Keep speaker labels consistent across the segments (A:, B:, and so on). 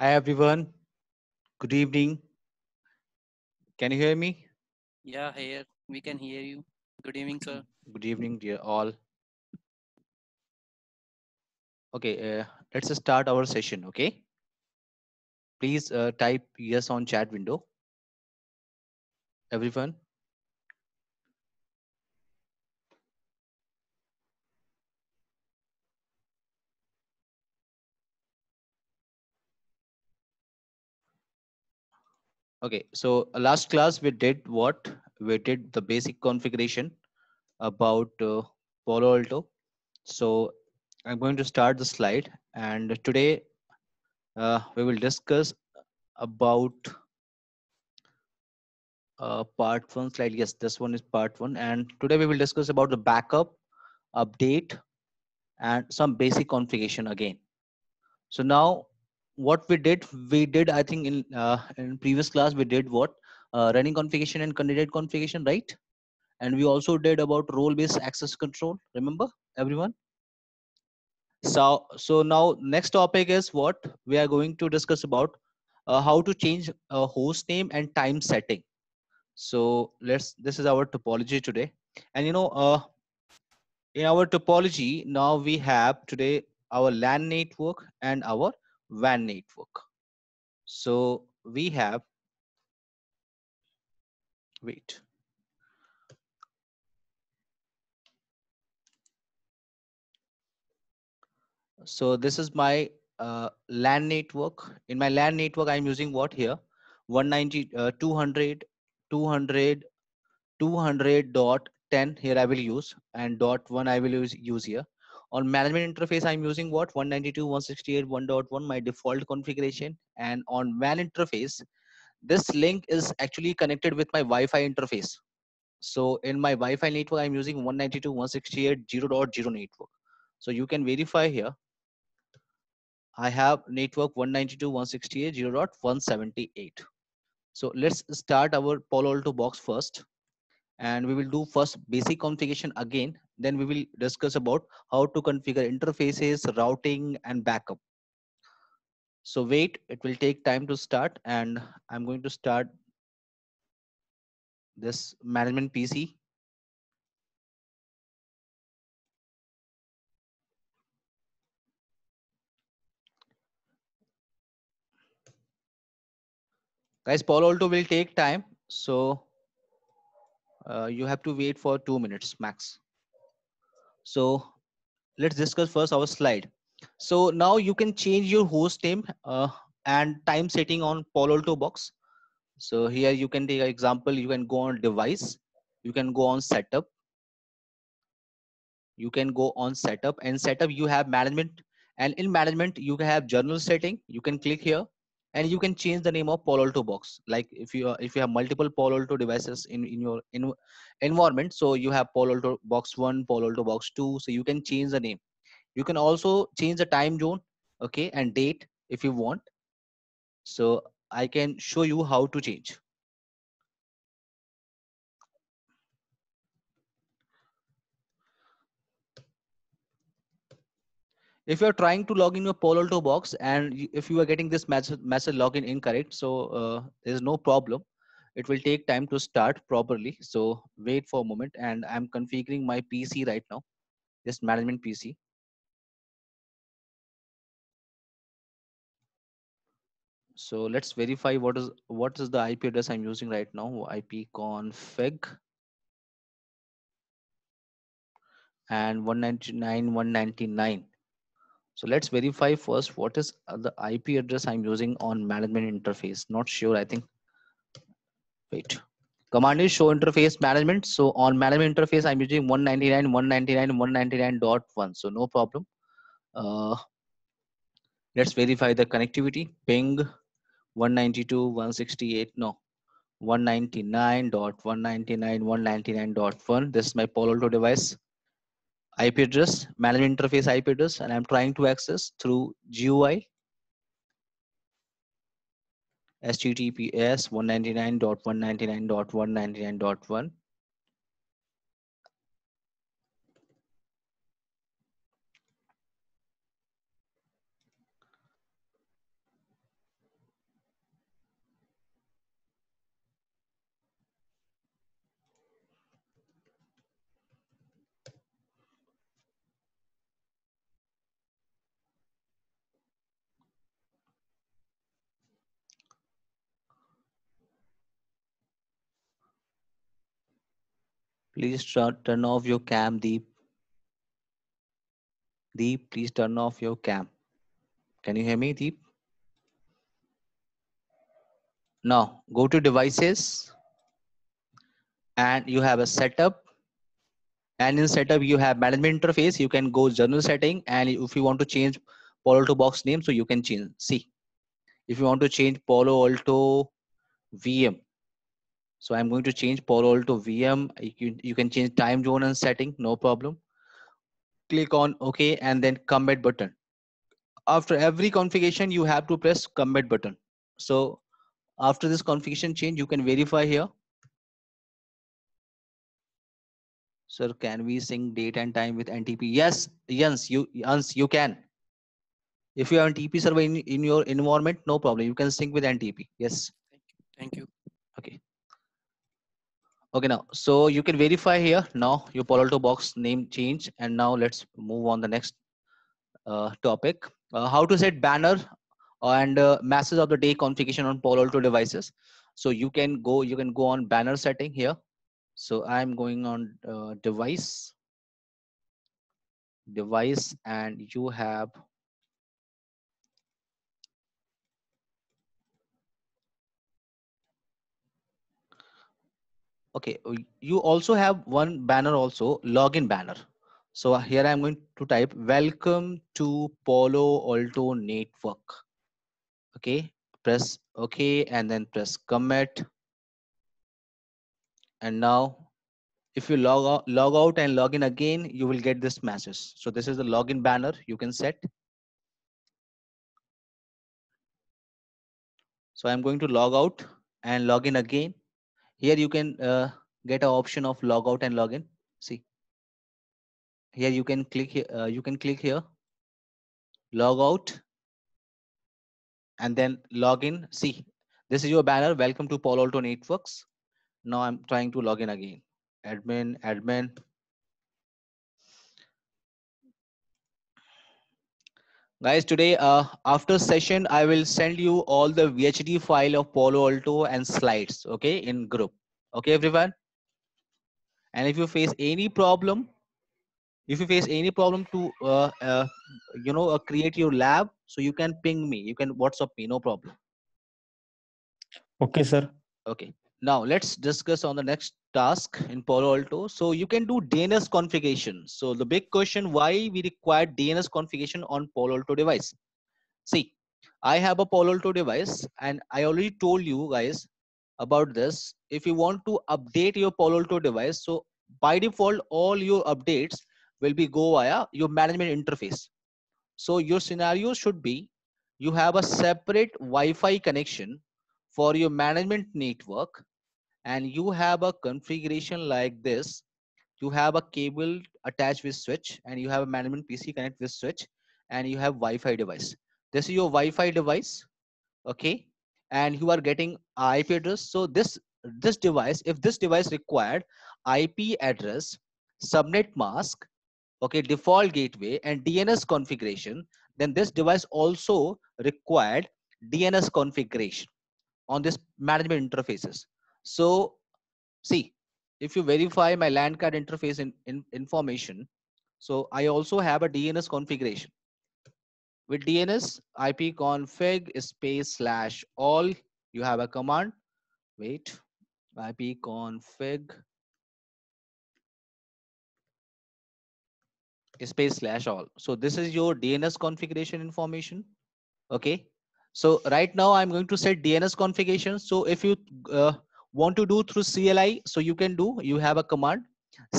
A: Hi everyone. Good evening. Can you hear me?
B: Yeah, here we can hear you. Good evening, sir.
A: Good evening, dear all. Okay, uh, let's start our session. Okay. Please uh, type yes on chat window. Everyone. Okay. So uh, last class we did what? We did the basic configuration about uh, Palo Alto. So I'm going to start the slide, and today uh, we will discuss about uh, part one slide. Yes, this one is part one, and today we will discuss about the backup, update, and some basic configuration again. So now what we did, we did, I think in, uh, in previous class, we did what? Uh, running configuration and candidate configuration, right? And we also did about role-based access control. Remember everyone? So, so now next topic is what we are going to discuss about uh, how to change a host name and time setting. So let's, this is our topology today. And you know, uh, in our topology, now we have today our LAN network and our WAN network. So we have, wait. So this is my uh, LAN network. In my LAN network, I'm using what here? 190, uh, 200, 200, 200.10 here I will use and dot one I will use, use here. On management interface, I'm using what 192.168.1.1 my default configuration and on WAN interface, this link is actually connected with my Wi-Fi interface. So in my Wi-Fi network, I'm using 192.168.0.0 network. So you can verify here. I have network 192.168.0.178. So let's start our Palo Alto box first. And we will do first basic configuration again. Then we will discuss about how to configure interfaces, routing, and backup. So wait, it will take time to start. And I'm going to start this management PC. Guys, Palo Alto will take time. So uh, you have to wait for two minutes max. So let's discuss first our slide. So now you can change your host name uh, and time setting on Palo Alto box. So here you can take an example. You can go on device. You can go on setup. You can go on setup and setup you have management and in management you have general setting. You can click here and you can change the name of Palo Alto box. Like if you if you have multiple Palo Alto devices in in your in, environment, so you have Palo Alto box one, Palo Alto box two, so you can change the name. You can also change the time zone, okay, and date if you want. So I can show you how to change. If you're trying to log in your Palo box and if you are getting this message, message login incorrect, so uh, there's no problem. It will take time to start properly. So wait for a moment and I'm configuring my PC right now, this management PC. So let's verify what is what is the IP address I'm using right now, IP config and 199.199. So let's verify first what is the IP address I'm using on management interface. Not sure, I think. Wait. Command is show interface management. So on management interface, I'm using 199, 199, 199.1. So no problem. Uh, let's verify the connectivity. Ping 192, 168, no. 199.199, This is my Palo Alto device. IP address, management interface IP address, and I'm trying to access through GUI. HTTPS 199.199.199.1. Please turn off your cam, Deep. Deep, please turn off your cam. Can you hear me, Deep? Now go to devices and you have a setup. And in setup, you have management interface. You can go general setting. And if you want to change Palo Alto box name, so you can change. See, if you want to change Palo Alto VM. So I'm going to change Palo to VM. You can, you can change time zone and setting, no problem. Click on OK and then commit button. After every configuration, you have to press commit button. So after this configuration change, you can verify here. Sir, can we sync date and time with NTP? Yes, yes, you, yes, you can. If you have a TP server in, in your environment, no problem. You can sync with NTP. Yes.
B: Thank you. Thank you.
A: Okay. Okay, now, so you can verify here. Now your Palo Alto box name change. And now let's move on the next uh, topic. Uh, how to set banner and uh, message of the day configuration on Palo Alto devices. So you can go, you can go on banner setting here. So I'm going on uh, device, device, and you have okay uh, you also have one banner also login banner. So uh, here i'm going to type welcome to palo alto network. Okay press okay and then press commit. And now if you log out log out and log in again you will get this message. So this is the login banner you can set. So i'm going to log out and log in again here you can uh, get an option of log out and login. See. Here you can click here uh, you can click here. Log out and then log in see this is your banner. Welcome to Palo Alto networks. Now i'm trying to log in again. Admin admin guys today uh, after session i will send you all the vhd file of palo alto and slides okay in group. Okay everyone? And if you face any problem if you face any problem to uh, uh, you know uh, create your lab so you can ping me. You can whatsapp me no problem.
C: Okay, sir.
A: okay now let's discuss on the next task in palo alto. So you can do dns configuration. So the big question why we require dns configuration on palo alto device? See i have a palo alto device and i already told you guys about this. If you want to update your palo alto device so by default all your updates will be go via your management interface. So your scenario should be you have a separate wi-fi connection for your management network and you have a configuration like this. You have a cable attached with switch and you have a management pc connect with switch and you have wi-fi device. This is your wi-fi device okay? And you are getting ip address. So this this device if this device required ip address subnet mask okay default gateway and dns configuration then this device also required dns configuration on this management interfaces so see if you verify my LAN card interface in, in information so i also have a dns configuration. With dns ipconfig space slash all you have a command. Wait ipconfig space slash all. So this is your dns configuration information okay? So right now i'm going to set dns configuration. So if you uh, want to do through cli so you can do you have a command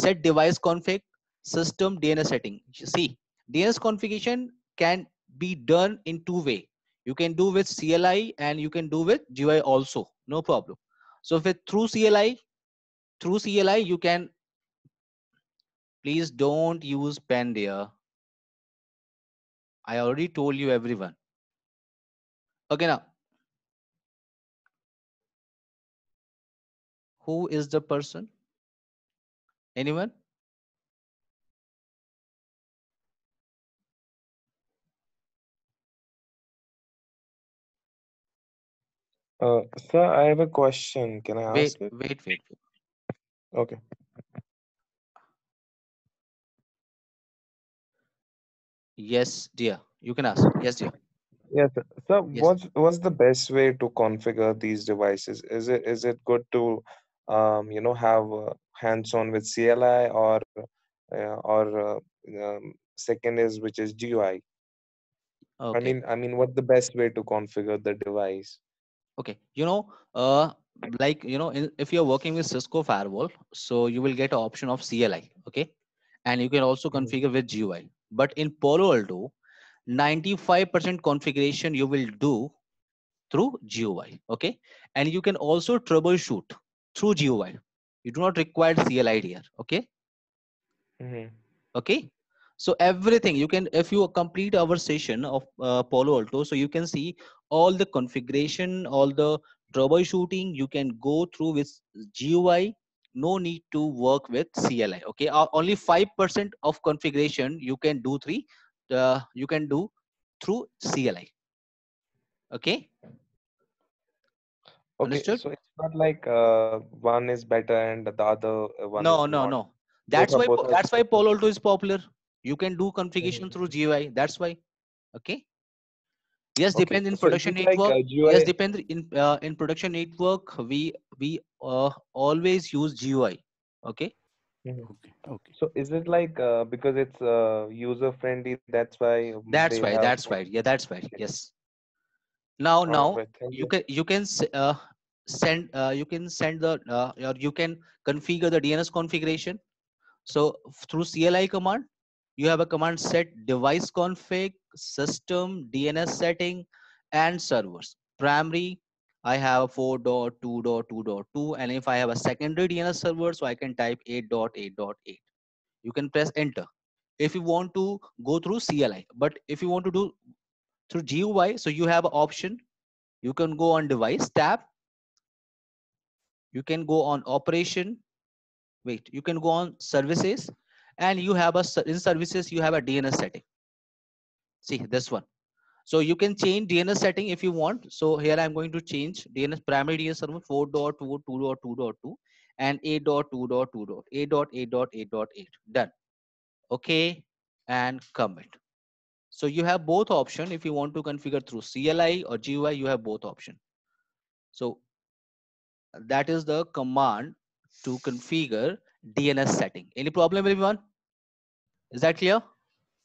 A: set device config system dns setting. See dns configuration can be done in two way. You can do with cli and you can do with gui also no problem. So if it through cli through cli you can please don't use there i already told you everyone. Okay now who is the person? Anyone?
C: Uh, sir i have a question. Can i ask
A: wait wait wait.
C: Okay.
A: Yes dear. You can ask. Yes dear.
C: Yes sir. so
A: yes.
C: what's what's the best way to configure these devices? Is it is it good to um, you know have uh, hands-on with CLI or uh, or uh, um, second is which is GUI? I mean I mean what the best way to configure the device?
A: Okay. You know, uh, like you know, in, if you're working with Cisco firewall, so you will get an option of CLI. Okay, and you can also
C: Mhm.
A: configure with GUI. But in Palo Alto, 95% configuration you will do through GUI. Okay, and you can also troubleshoot through GUI. You do not require CLI here. Okay.
C: hmm
A: okay so everything you can if you complete our session of uh, palo alto so you can see all the configuration all the troubleshooting you can go through with gui no need to work with cli okay Uh, only 5% of configuration you can do three uh, you can do through cli okay
C: Okay,
A: understood
C: so not like uh, one is better and the other uh, one
A: no
C: is
A: no
C: not.
A: no that's why po- that's why
C: equal.
A: palo alto is popular you can do configuration
C: Mhm.
A: through gui that's why okay yes
C: Okay,
A: depends in
C: so is
A: production
C: it like
A: network
C: uh,
A: yes depends in uh, in production network we we uh, always use gui okay
C: Mhm.
D: Okay. Okay.
C: So is it like uh, because it's uh, user friendly, that's why
A: that's why.
C: have
A: that's right yeah that's why.
C: Okay.
A: yes now now
C: right,
A: you
C: you.
A: can you can s- uh, send uh, you can send the uh, or you can configure the dns configuration. So through cli command you have a command set device config system dns setting and servers. Primary i have 4.2.2.2 and if i have a secondary dns server so i can type 8.8.8 you can press enter if you want to go through cli but if you want to do through gui so you have an option. You can go on device tab you can go on operation wait you can go on services and you have a in services you have a dns setting. See this one. So you can change dns setting if you want. So here i'm going to change dns primary dns server 4.2.2.2.2 and 8.2.2.8.8.8.8 done. Okay? And commit. So you have both option if you want to configure through cli or gui you have both option. So that is the command to configure dns setting. Any problem everyone? Is that clear?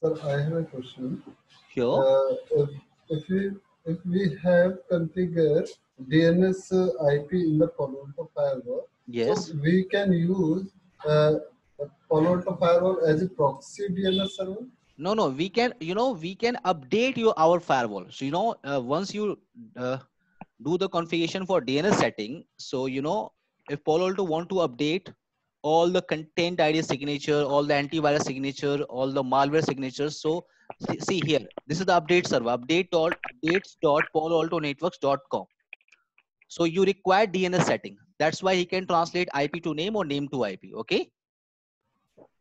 E: Sir, I have a question.
A: here
E: Uh, if, if we if we have configured DNS uh, IP in the Palo Alto firewall,
A: yes.
E: so we can use uh, Palo Alto firewall as a proxy DNS server.
A: no no we can you know we can update your our firewall. So you know uh, once you uh, do the configuration for dns setting. So you know if palo alto want to update all the content id signature all the antivirus signature all the malware signatures so see, here this is the update server update dot updates dot palo alto networks dot com. So you require dns setting. That's why he can translate ip to name or name to ip okay?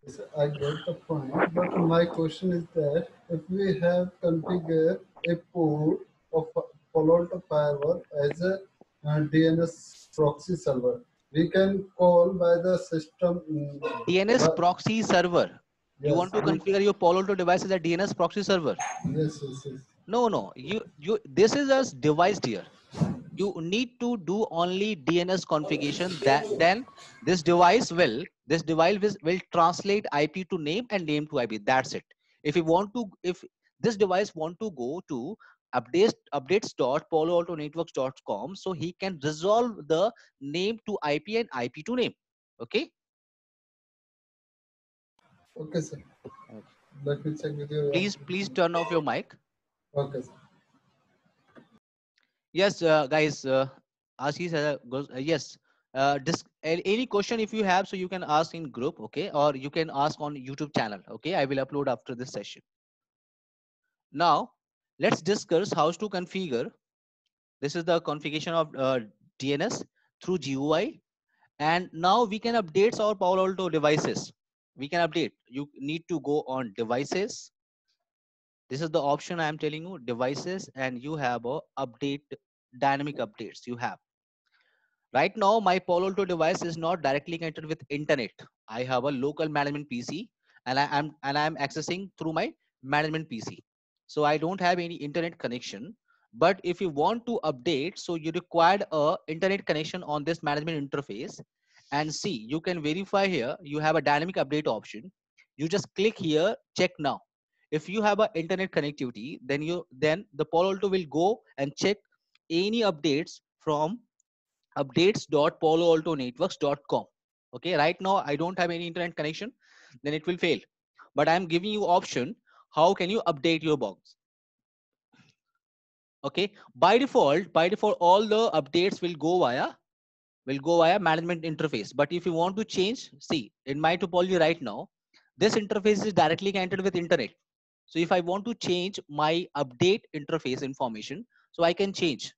E: Yes, I get the point, but my question is that if we have configured a port of Alto firewall as a uh, DNS proxy server, we can call by the system. mm,
A: dns proxy server. You want to configure your palo alto device as a dns proxy server?
E: Yes, yes, yes.
A: no no. You you this is a device dear you need to do only dns configuration that then this device will this device will, will translate ip to name and name to ip that's it. If you want to if this device want to go to updates updates.paloaltonetworks.com so he can resolve the name to ip and ip to name. Okay?
E: Okay, sir. Let me check with you.
A: please please turn off your mic.
E: Okay, sir.
A: yes uh, guys uh, ashish has a, goes, uh, yes. Uh, any question if you have so you can ask in group okay? Or you can ask on youtube channel okay? I will upload after this session. Now let's discuss how to configure. This is the configuration of uh, dns through gui and now we can update our Palo Alto devices. We can update. You need to go on devices. This is the option i am telling you devices and you have a update dynamic updates you have. Right now my Palo Alto device is not directly connected with internet. I have a local management pc and i am and i am accessing through my management PC. So I don't have any internet connection. But if you want to update, so you require a internet connection on this management interface. And see, you can verify here. You have a dynamic update option. You just click here, check now. If you have a internet connectivity, then you then the Palo Alto will go and check any updates from updates.paloaltonetworks.com. Okay, right now I don't have any internet connection, then it will fail. But I'm giving you option how can you update your box? Okay by default by default all the updates will go via will go via management interface. But if you want to change see in my topology right now this interface is directly connected with internet. So if i want to change my update interface information so i can change.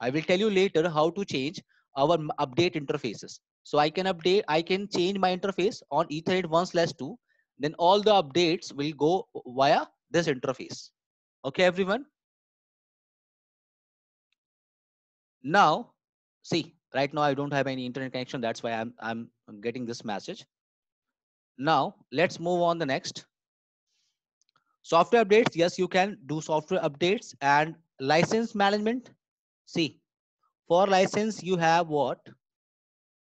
A: I will tell you later how to change our update interfaces. So i can update i can change my interface on ethernet 1 slash 2 then all the updates will go via this interface. Okay everyone? Now see right now i don't have any internet connection. That's why i'm i'm getting this message. Now let's move on the next. Software updates. Yes you can do software updates and license management. See for license you have what?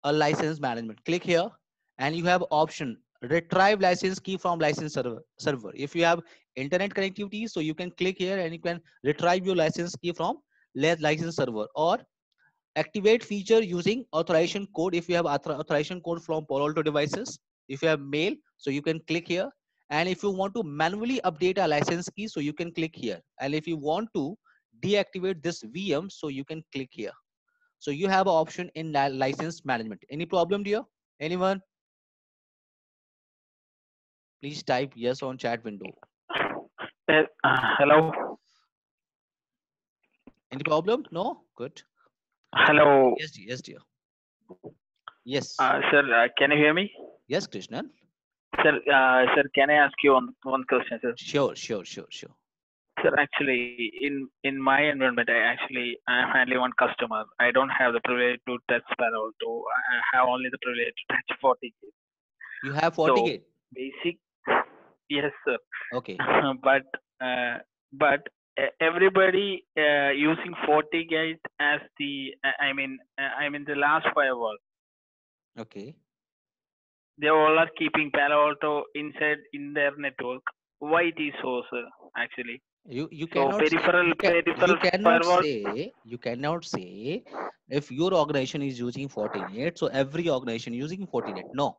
A: A license management. Click here and you have option retrieve license key from license server server. If you have internet connectivity so you can click here and you can retrieve your license key from license server or activate feature using authorization code if you have author- authorization code from Palo Alto devices. If you have mail so you can click here. And if you want to manually update a license key so you can click here. And if you want to deactivate this vm so you can click here. So you have an option in li- license management. Any problem dear? Anyone please type yes on chat window
D: Uh, hello.
A: any problem no good
D: Hello.
A: yes dear yes dear yes
D: Uh, sir, uh, can you hear me?
A: yes krishnan
D: Sir, uh, sir, can I ask you one, one question, sir?
A: sure sure sure sure
D: Sir, actually, in in my environment, I actually I am only one customer. I don't have the privilege to touch Palo Alto. I have only the privilege to touch 40.
A: you have 40
D: So-
A: gate
D: Basic. Yes, sir.
A: okay
D: but uh, but everybody uh, using FortiGate as the uh, I mean uh, I mean the last firewall.
A: okay
D: they all are keeping Palo Alto inside in their network. Why it is so, sir? Actually,
A: you you
D: so
A: cannot say-
D: peripheral
A: you, can, you cannot
D: firewall.
A: say you cannot say if your organization is using fortinet so every organization using fortinet no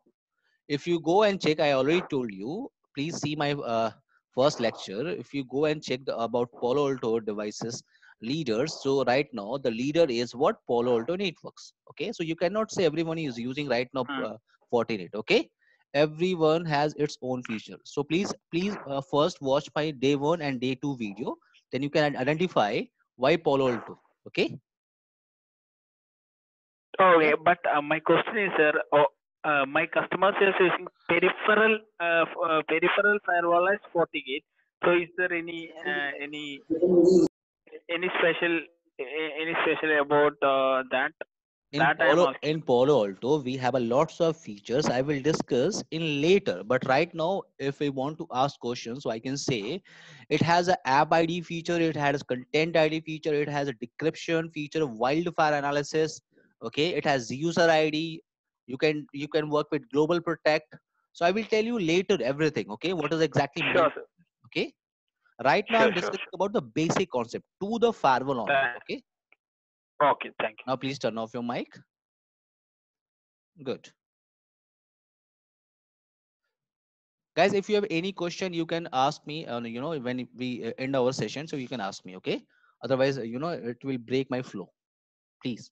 A: if you go and check i already told you please see my uh, first lecture. If you go and check the, about palo alto devices leaders so right now the leader is what? Palo alto networks. Okay? So you cannot say everyone is using right now
D: Hmm.
A: uh, fortinet. Okay? Everyone has its own feature. So please please uh, first watch my day one and day two video. Then you can identify why palo alto. Okay?
D: Okay, but uh, my question is, sir, oh, uh, my customers is using peripheral uh, uh, peripheral firewall as FortiGate. So is there any uh, any any special any special about uh, that?
A: in Palo, in Palo Alto, we have a lots of features I will discuss in later. But right now, if we want to ask questions, so I can say it has a app ID feature, it has content ID feature, it has a decryption feature, wildfire analysis. Okay, it has user ID. You can you can work with global protect. So I will tell you later everything. Okay, what is exactly
D: Sure, sir.
A: Okay, right now
D: Sure,
A: I'm
D: sure,
A: discussing about the basic concept to the firewall only.
D: Thank-
A: Okay.
D: Okay, thank you.
A: Now please turn off your mic. Good. Guys, if you have any question, you can ask me, uh, you know, when we uh, end our session, so you can ask me, okay? Otherwise, uh, you know, it will break my flow. Please.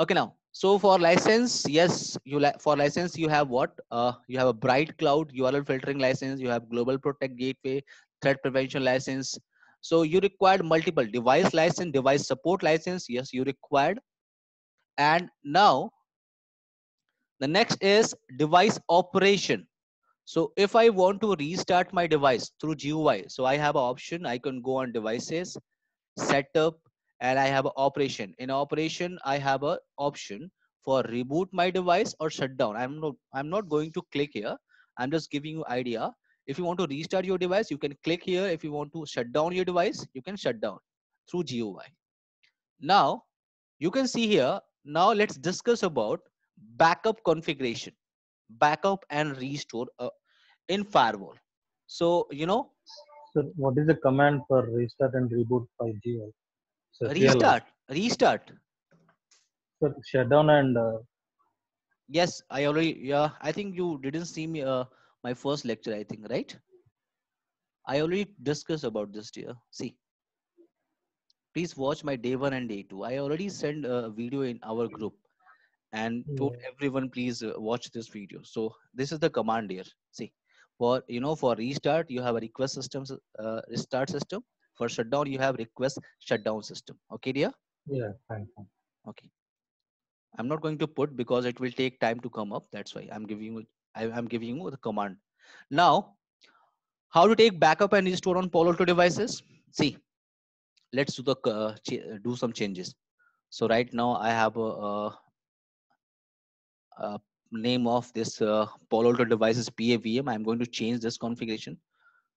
A: Okay, now, so for license, yes, you like for license, you have what? Uh, you have a BrightCloud URL filtering license, you have global protect gateway, threat prevention license. So you required multiple device license, device support license. Yes, you required. And now the next is device operation. So if I want to restart my device through GUI, so I have an option. I can go on devices, setup, and I have an operation. In operation, I have an option for reboot my device or shut down. I'm not I'm not going to click here. I'm just giving you idea. if you want to restart your device, you can click here. If you want to shut down your device, you can shut down through GUI. Now you can see here. Now let's discuss about backup configuration, backup and restore uh, in firewall. So you know,
F: Sir, what is the command for restart and reboot 5G? Sir,
A: Restart, restart.
F: Sir, shutdown and uh,
A: Yes, I already. Yeah, I think you didn't see me. Uh, my first lecture, I think, right? I already discussed about this, dear. See, please watch my day one and day two. I already sent a video in our group and told
F: Yeah.
A: everyone, please uh, watch this video. So this is the command here. See, for you know, for restart, you have a request system, uh, restart system. For shutdown, you have request shutdown system. Okay, dear.
F: yeah, fine, fine.
A: Okay. I'm not going to put because it will take time to come up. That's why I'm giving you I, am giving you the command. Now, how to take backup and restore on Palo Alto devices? See, let's do the uh, uh, do some changes. So right now I have a, a, a name of this uh, Palo Alto devices PAVM. I'm going to change this configuration.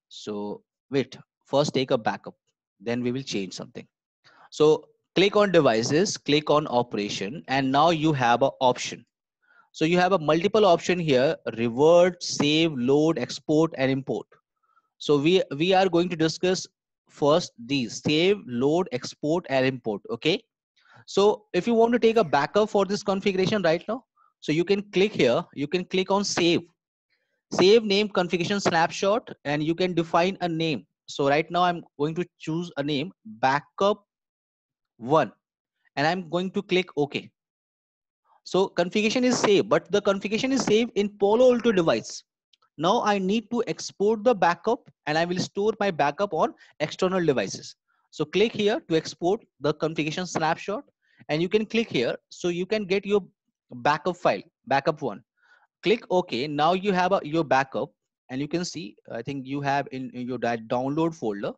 A: So wait, first take a backup, then we will change something. So click on devices, click on operation, and now you have an option. So you have a multiple option here, revert, save, load, export, and import. So we, we are going to discuss first these, save, load, export, and import, okay? So if you want to take a backup for this configuration right now, so you can click here, you can click on save. Save name configuration snapshot, and you can define a name. So right now I'm going to choose a name, backup one and i'm going to click ok. So configuration is saved but the configuration is saved in palo alto device. Now i need to export the backup and i will store my backup on external devices. So click here to export the configuration snapshot and you can click here so you can get your backup file backup one. Click ok. Now you have a, your backup and you can see i think you have in, in your download folder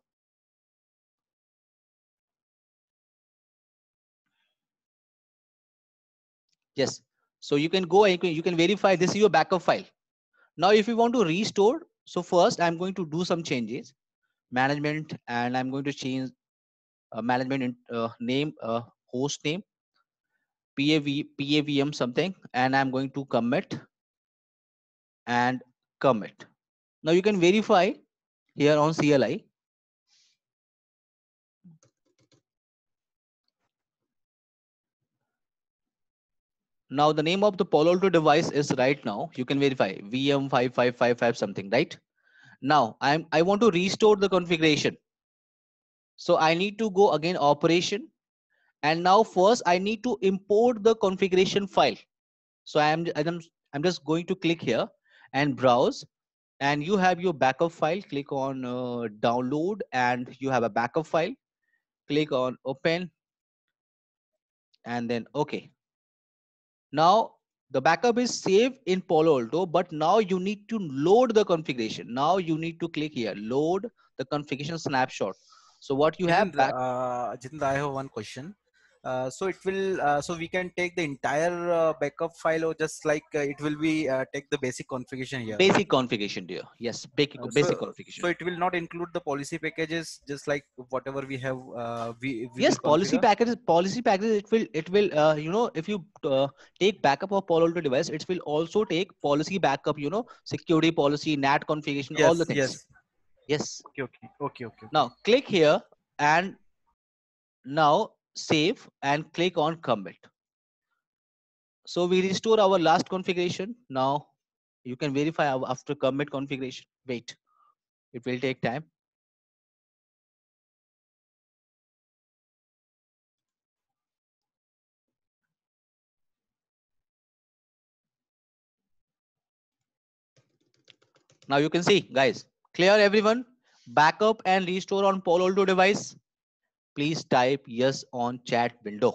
A: Yes. So you can go and you can, you can verify this is your backup file. Now, if you want to restore, so first I'm going to do some changes, management, and I'm going to change uh, management uh, name, uh, host name, PAV, PAVM something, and I'm going to commit and commit. Now you can verify here on CLI. Now the name of the Palo Alto device is right now. You can verify VM5555 something, right? Now I'm I want to restore the configuration. So I need to go again operation. And now first I need to import the configuration file. So I'm I'm, I'm just going to click here and browse. And you have your backup file. Click on uh, download and you have a backup file. Click on open and then okay. Now the backup is saved in Palo Alto, but now you need to load the configuration. Now you need to click here, load the configuration snapshot. So what you have back,
G: uh, I have one question. Uh, so it will, uh, so we can take the entire uh, backup file or just like uh, it will be uh, take the basic configuration here.
A: basic configuration dear. Yes, basic, basic
G: so,
A: configuration.
G: so it will not include the policy packages, just like whatever we have. Uh, we, we
A: yes policy packages policy packages it will it will uh, you know if you uh, take backup of Palo Alto device it will also take policy backup you know security policy nat configuration all the things
G: yes.
A: yes
G: Okay, okay, okay, okay.
A: now click here and now save and click on commit. So we restore our last configuration. Now you can verify after commit configuration. Wait. It will take time. Now you can see guys clear everyone. Backup and restore on Palo Alto device please type yes on chat window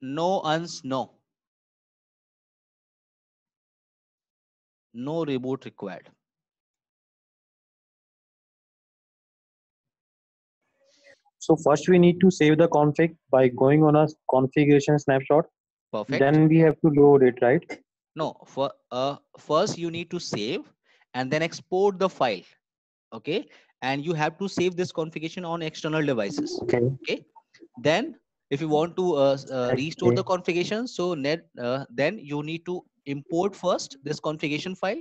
A: no uns no no reboot required
H: So first we need to save the config by going on a configuration snapshot.
A: Perfect.
H: Then we have to load it, right?
A: No, for uh, first you need to save and then export the file. Okay. And you have to save this configuration on external devices.
H: Okay. Okay.
A: Then if you want to uh, uh, restore the configuration, so net, uh, then you need to import first this configuration file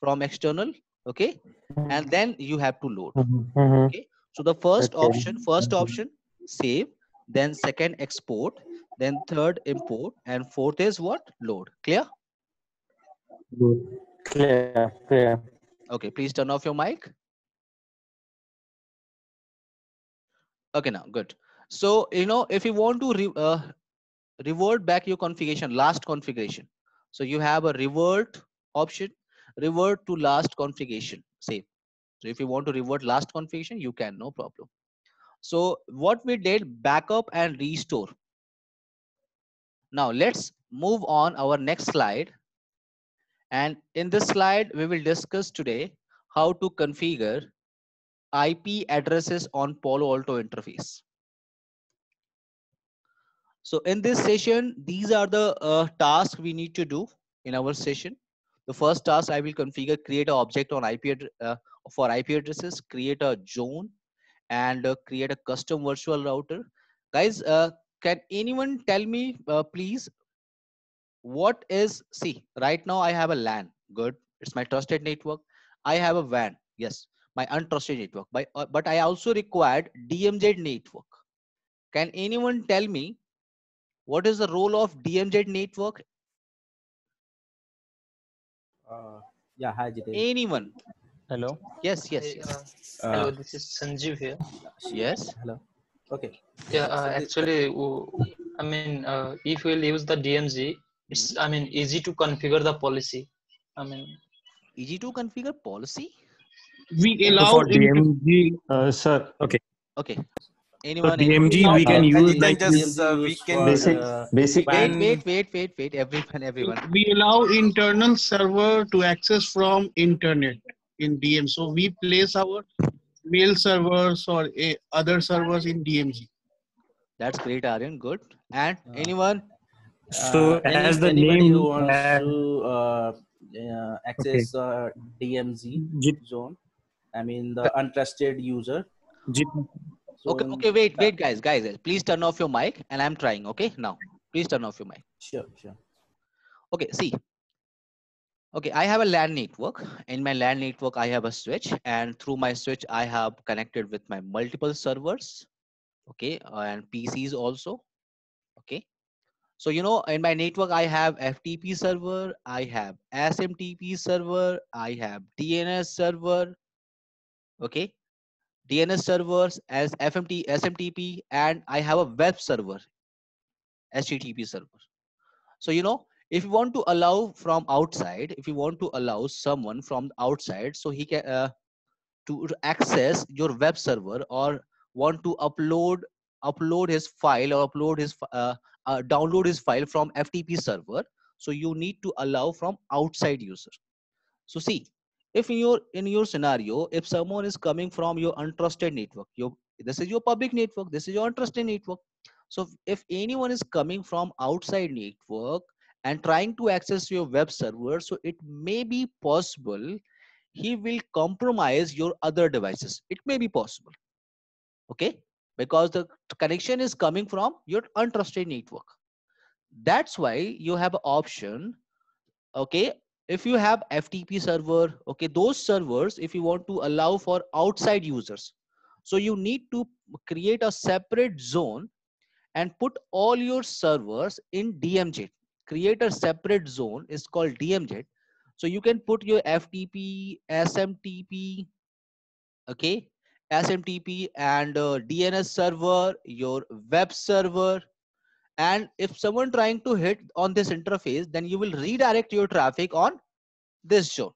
A: from external. Okay. And then you have to load.
H: Mhm, mhm.
A: Okay. So the first
H: Okay.
A: option, first option, save, then second export, then third import, and fourth is what? Load. Clear?
H: Good. Clear, clear.
A: Okay, please turn off your mic. Okay, now good. So you know if you want to re, uh, revert back your configuration, last configuration. So you have a revert option, revert to last configuration. Save. So if you want to revert last configuration, you can, no problem. So what we did, backup and restore. Now let's move on our next slide. And in this slide, we will discuss today how to configure IP addresses on Palo Alto interface. So in this session, these are the uh, tasks we need to do in our session. The first task I will configure, create an object on IP uh, for IP addresses, create a zone, and uh, create a custom virtual router. Guys, uh, can anyone tell me, uh, please, what is see right now i have a lan. Good. It's my trusted network. I have a wan. Yes. My untrusted network. By, uh, but i also required dmz network. Can anyone tell me what is the role of dmz network?
G: Uh, yeah, hi Jiten.
A: anyone?
F: Hello.
A: yes yes yes.
I: uh, hello, this is Sanjeev here.
A: yes.
G: Hello. Okay.
I: Yeah, uh, actually, i mean, uh, if we'll use the DMZ, it's, I mean, easy to configure the policy. I mean,
A: easy to configure policy
J: we
H: So
J: allow
H: for DMZ, uh, sir, okay.
A: okay anyone anyone?
J: DMZ we can
G: Uh,
J: use
G: Jiten,
J: like
G: just uh, we can
H: Basic,
G: uh,
H: basic.
A: wait wait wait wait wait everyone everyone
J: we allow internal server to access from internet in DM. So we place our mail servers or a, other servers in DMZ.
A: that's great aryan good and
F: Uh,
A: anyone
F: So
G: uh,
F: as the
G: anybody
F: name
G: who wants
F: has-
G: to uh, uh, access uh, DMZ
H: Jit-
G: zone, I mean the untrusted user.
H: Jit-
G: So
A: okay okay wait
G: uh,
A: wait guys guys guys, please turn off your mic and i'm trying okay? Now please turn off your mic.
G: Sure, sure.
A: okay see. Okay i have a lan network. In my lan network i have a switch and through my switch i have connected with my multiple servers okay uh, and pcs also. okay so you know in my network i have ftp server i have smtp server i have dns server okay? Dns servers as fmt smtp and i have a web server http server. So you know if you want to allow from outside if you want to allow someone from outside so he can uh, to access your web server or want to upload upload his file or upload his uh, uh, download his file from ftp server. So you need to allow from outside user. So see if in your in your scenario if someone is coming from your untrusted network your this is your public network this is your untrusted network. So if anyone is coming from outside network and trying to access your web server so it may be possible he will compromise your other devices. It may be possible. Okay because the connection is coming from your untrusted network. That's why you have option okay if you have ftp server okay those servers if you want to allow for outside users. So you need to create a separate zone and put all your servers in dmz create a separate zone is called dmz so you can put your ftp smtp okay smtp and uh, dns server your web server. And if someone trying to hit on this interface then you will redirect your traffic on this zone.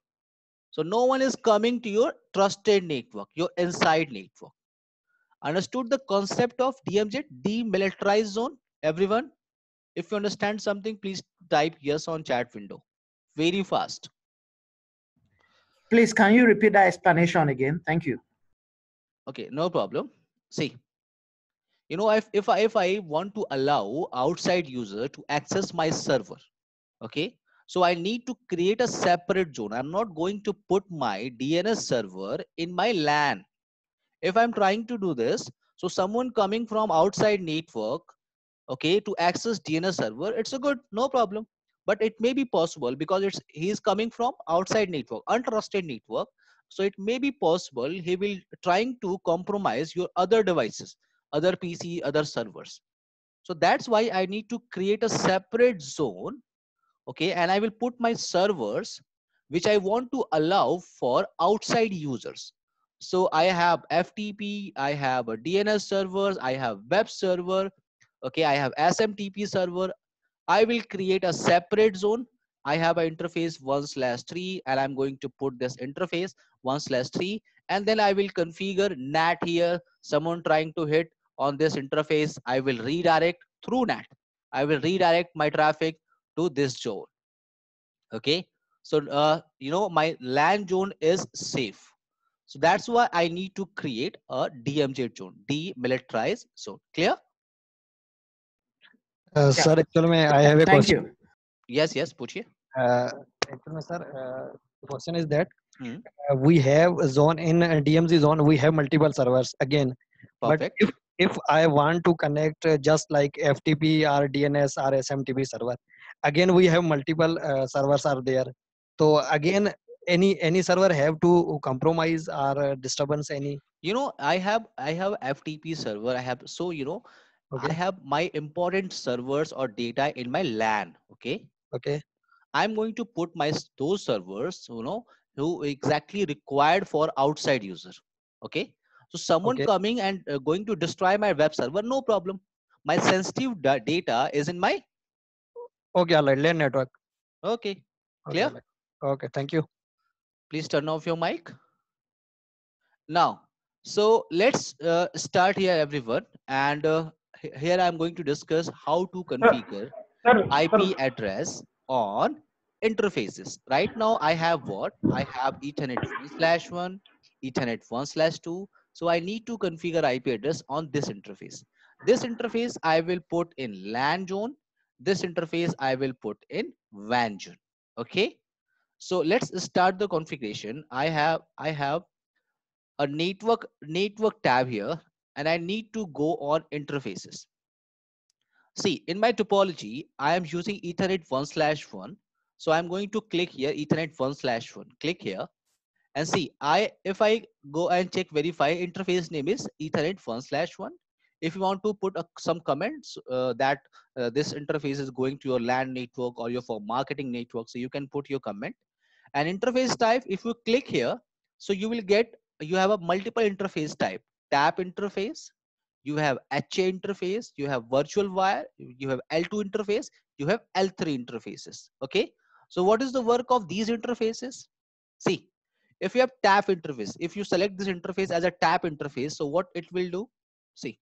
A: So no one is coming to your trusted network your inside network. Understood the concept of dmz demilitarized zone everyone? If you understand something please type yes on chat window. Very fast.
K: Please, can you repeat that explanation again? Thank you.
A: Okay no problem. See you know if, if i if i want to allow outside user to access my server okay? So i need to create a separate zone. I'm not going to put my dns server in my lan. If i'm trying to do this so someone coming from outside network okay to access dns server it's a good no problem. But it may be possible because it's he's coming from outside network untrusted network so it may be possible he will trying to compromise your other devices other pc other servers so that's why i need to create a separate zone okay and i will put my servers which i want to allow for outside users so i have ftp i have a dns servers i have web server okay i have smtp server I will create a separate zone. I have an interface one slash three and I'm going to put this interface one slash three and then I will configure NAT here. Someone trying to hit on this interface, I will redirect through NAT. I will redirect my traffic to this zone. Okay. So, uh, you know, my LAN zone is safe. So that's why I need to create a DMZ zone, demilitarized zone. Clear?
L: Uh, Sir, actually, I have a
K: Thank
L: question.
K: you.
A: Yes, yes, Puchi.
L: Uh, sir, uh, the question is that
A: Hmm.
L: uh, we have a zone in DMZ zone, we have multiple servers again. But if if I want to connect just like FTP or DNS or SMTP server, again we have multiple uh, servers are there. So again, any any server have to compromise or disturbance any.
A: you know i have i have ftp server i have so you know i have my important servers or data in my lan okay
L: Okay.
A: i'm going to put my those servers you know who exactly required for outside user okay so someone
L: Okay.
A: coming and uh, going to destroy my web server no problem my sensitive da- data is in my
L: Okay. All right. LAN network.
A: okay
L: Okay.
A: clear
L: right. Okay. Thank you.
A: please turn off your mic now so let's uh, start here everyone and uh, here i'm going to discuss how to configure
D: sir,
A: ip
D: sir.
A: address on interfaces. Right now i have what? I have ethernet 1 slash 1 ethernet 1 slash 2 so i need to configure ip address on this interface. This interface i will put in lan zone. This interface i will put in wan zone. Okay? So let's start the configuration. I have i have a network network tab here and I need to go on interfaces. See, in my topology, I am using Ethernet 1 slash 1. So I'm going to click here, Ethernet 1 slash 1. Click here and see, I if I go and check verify, interface name is Ethernet 1 slash 1. If you want to put a, some comments uh, that uh, this interface is going to your LAN network or your for marketing network, so you can put your comment. And interface type, if you click here, so you will get you have a multiple interface type tap interface you have HA interface you have virtual wire you have l2 interface you have l3 interfaces okay? So what is the work of these interfaces? See if you have tap interface if you select this interface as a tap interface so what it will do? See.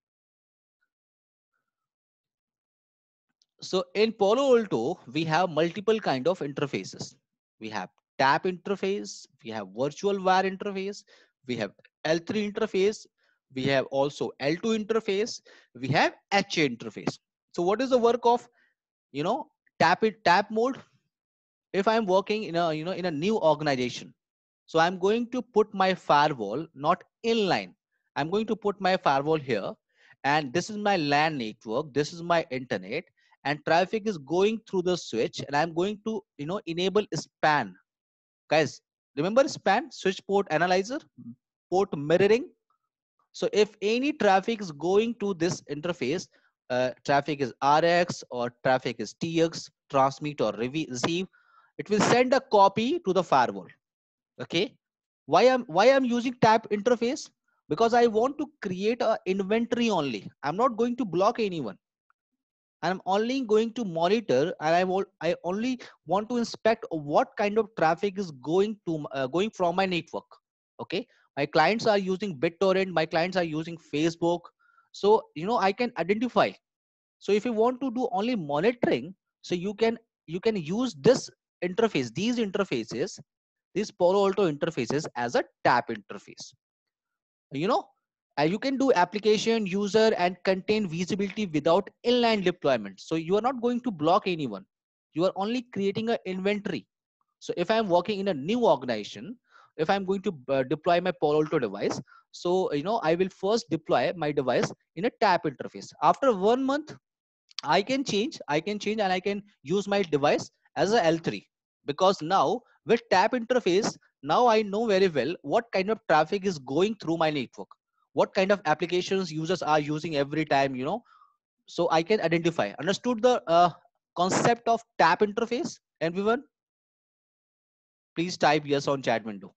A: So in palo alto we have multiple kind of interfaces. We have tap interface we have virtual wire interface we have L3 interface, we have also L2 interface, we have HA interface. So what is the work of, you know, tap it tap mode? If I'm working in a, you know, in a new organization, so I'm going to put my firewall not inline. I'm going to put my firewall here and this is my LAN network. This is my internet and traffic is going through the switch and I'm going to, you know, enable span. Guys, remember span switch port analyzer port mirroring so if any traffic is going to this interface uh, traffic is rx or traffic is tx transmit or receive it will send a copy to the firewall. Okay? Why i'm why i'm using tap interface? Because i want to create a inventory only. I'm not going to block anyone. I'm only going to monitor and i will i only want to inspect what kind of traffic is going to uh, going from my network. Okay my clients are using bittorrent my clients are using facebook. So you know i can identify. So if you want to do only monitoring so you can you can use this interface these interfaces these palo alto interfaces as a tap interface. You know you can do application user and contain visibility without inline deployment. So you are not going to block anyone. You are only creating an inventory. So if i'm working in a new organization if i'm going to uh, deploy my palo alto device so you know i will first deploy my device in a tap interface. After one month i can change i can change and i can use my device as a l3 because now with tap interface now i know very well what kind of traffic is going through my network. What kind of applications users are using every time you know. So i can identify. Understood the uh, concept of tap interface everyone? Please type yes on chat window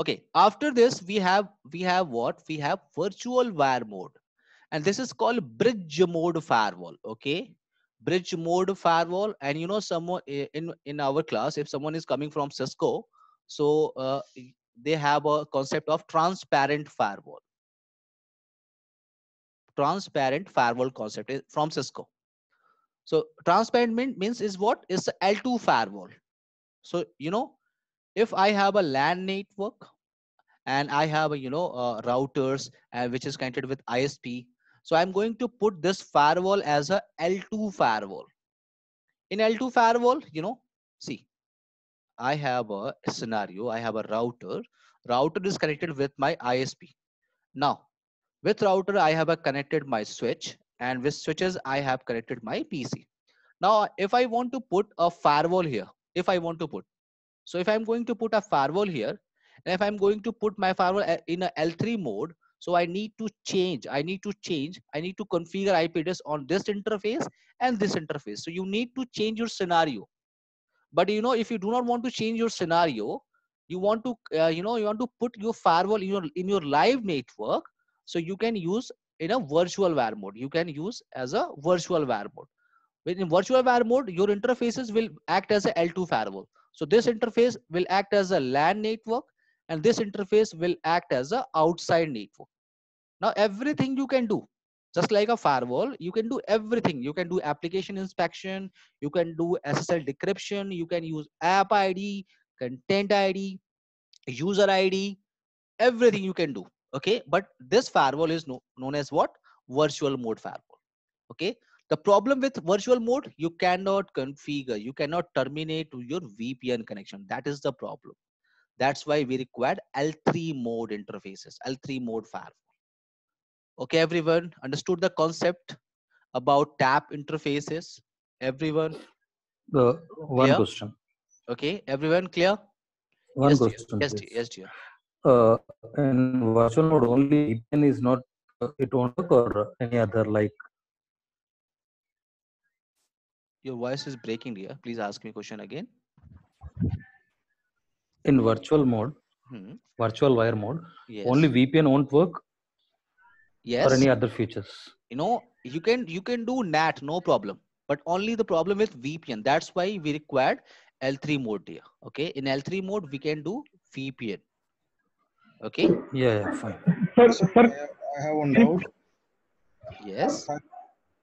A: okay after this we have we have what? We have virtual wire mode. And this is called bridge mode firewall okay? Bridge mode firewall. And you know someone in in our class if someone is coming from cisco so uh, they have a concept of transparent firewall. Transparent firewall concept from cisco. So transparent mean, means is what? Is l2 firewall. So you know if i have a lan network and i have a you know uh, routers uh, which is connected with isp so I'm going to put this firewall as a L2 firewall. In L2 firewall, you know, see, I have a scenario. I have a router. Router is connected with my ISP. Now, with router, I have connected my switch and with switches, I have connected my PC. Now, if I want to put a firewall here, if I want to put, so if I'm going to put a firewall here, and if I'm going to put my firewall in a L3 mode, so I need to change, I need to change, I need to configure IP address on this interface and this interface. So you need to change your scenario. But you know, if you do not want to change your scenario, you want to, uh, you know, you want to put your firewall in your, in your live network. So you can use in a virtual wire mode. You can use as a virtual wire mode. In virtual wire mode, your interfaces will act as a L2 firewall. So this interface will act as a LAN network and this interface will act as a outside network. Now everything you can do just like a firewall you can do everything. You can do application inspection you can do ssl decryption you can use app id content id user id everything you can do okay? But this firewall is no, known as what? Virtual mode firewall okay the problem with virtual mode you cannot configure you cannot terminate your vpn connection that is the problem that's why we required L3 mode interfaces, L3 mode firewall. Okay, everyone understood the concept about tap interfaces? Everyone?
F: The one
A: clear?
F: question.
A: Okay, everyone clear?
F: One
A: yes,
F: question.
A: Dear. Yes, dear. yes, dear.
F: Uh, in virtual mode only VPN is not uh, it won't work or any other like
A: Your voice is breaking, dear. Please ask me question again.
F: in virtual mode,
A: Hmm.
F: virtual wire mode,
A: Yes.
F: only VPN won't work
A: Yes.
F: or any other features.
A: you know you can you can do nat no problem but only the problem with vpn that's why we required l3 mode here okay in l3 mode we can do vpn okay
F: Yeah, yeah, fine.
M: Sir, sir, I have one doubt.
A: yes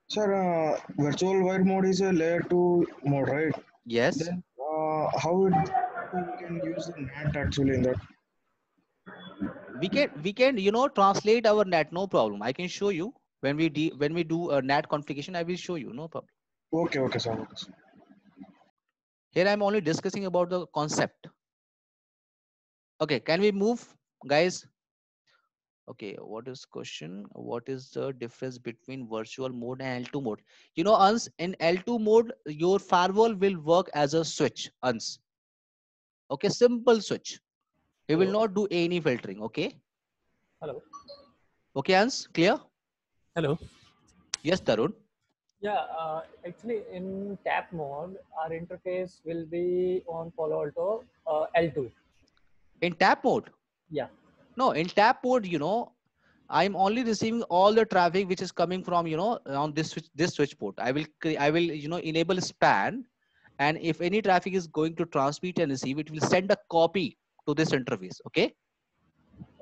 M: Sir, uh, virtual wire mode is a layer 2 mode, right?
A: yes
M: Then uh, how we can use the NAT actually in that?
A: we can we can you know translate our nat no problem i can show you when we de- when we do a nat configuration i will show you no problem
M: Okay, okay, sir. Okay, sir.
A: here i'm only discussing about the concept okay can we move guys okay what is question? What is the difference between virtual mode and l2 mode? You know uns in l2 mode your firewall will work as a switch uns okay simple switch. We will not do any filtering okay?
N: Hello.
A: okay uns clear?
N: Hello.
A: yes tarun.
N: Yeah, uh, actually in tap mode, our interface will be on Palo Alto uh, L2.
A: in tap mode?
N: Yeah.
A: No in tap mode you know i'm only receiving all the traffic which is coming from you know on this switch this switch port i will i will you know enable span and if any traffic is going to transmit and receive it will send a copy to this interface okay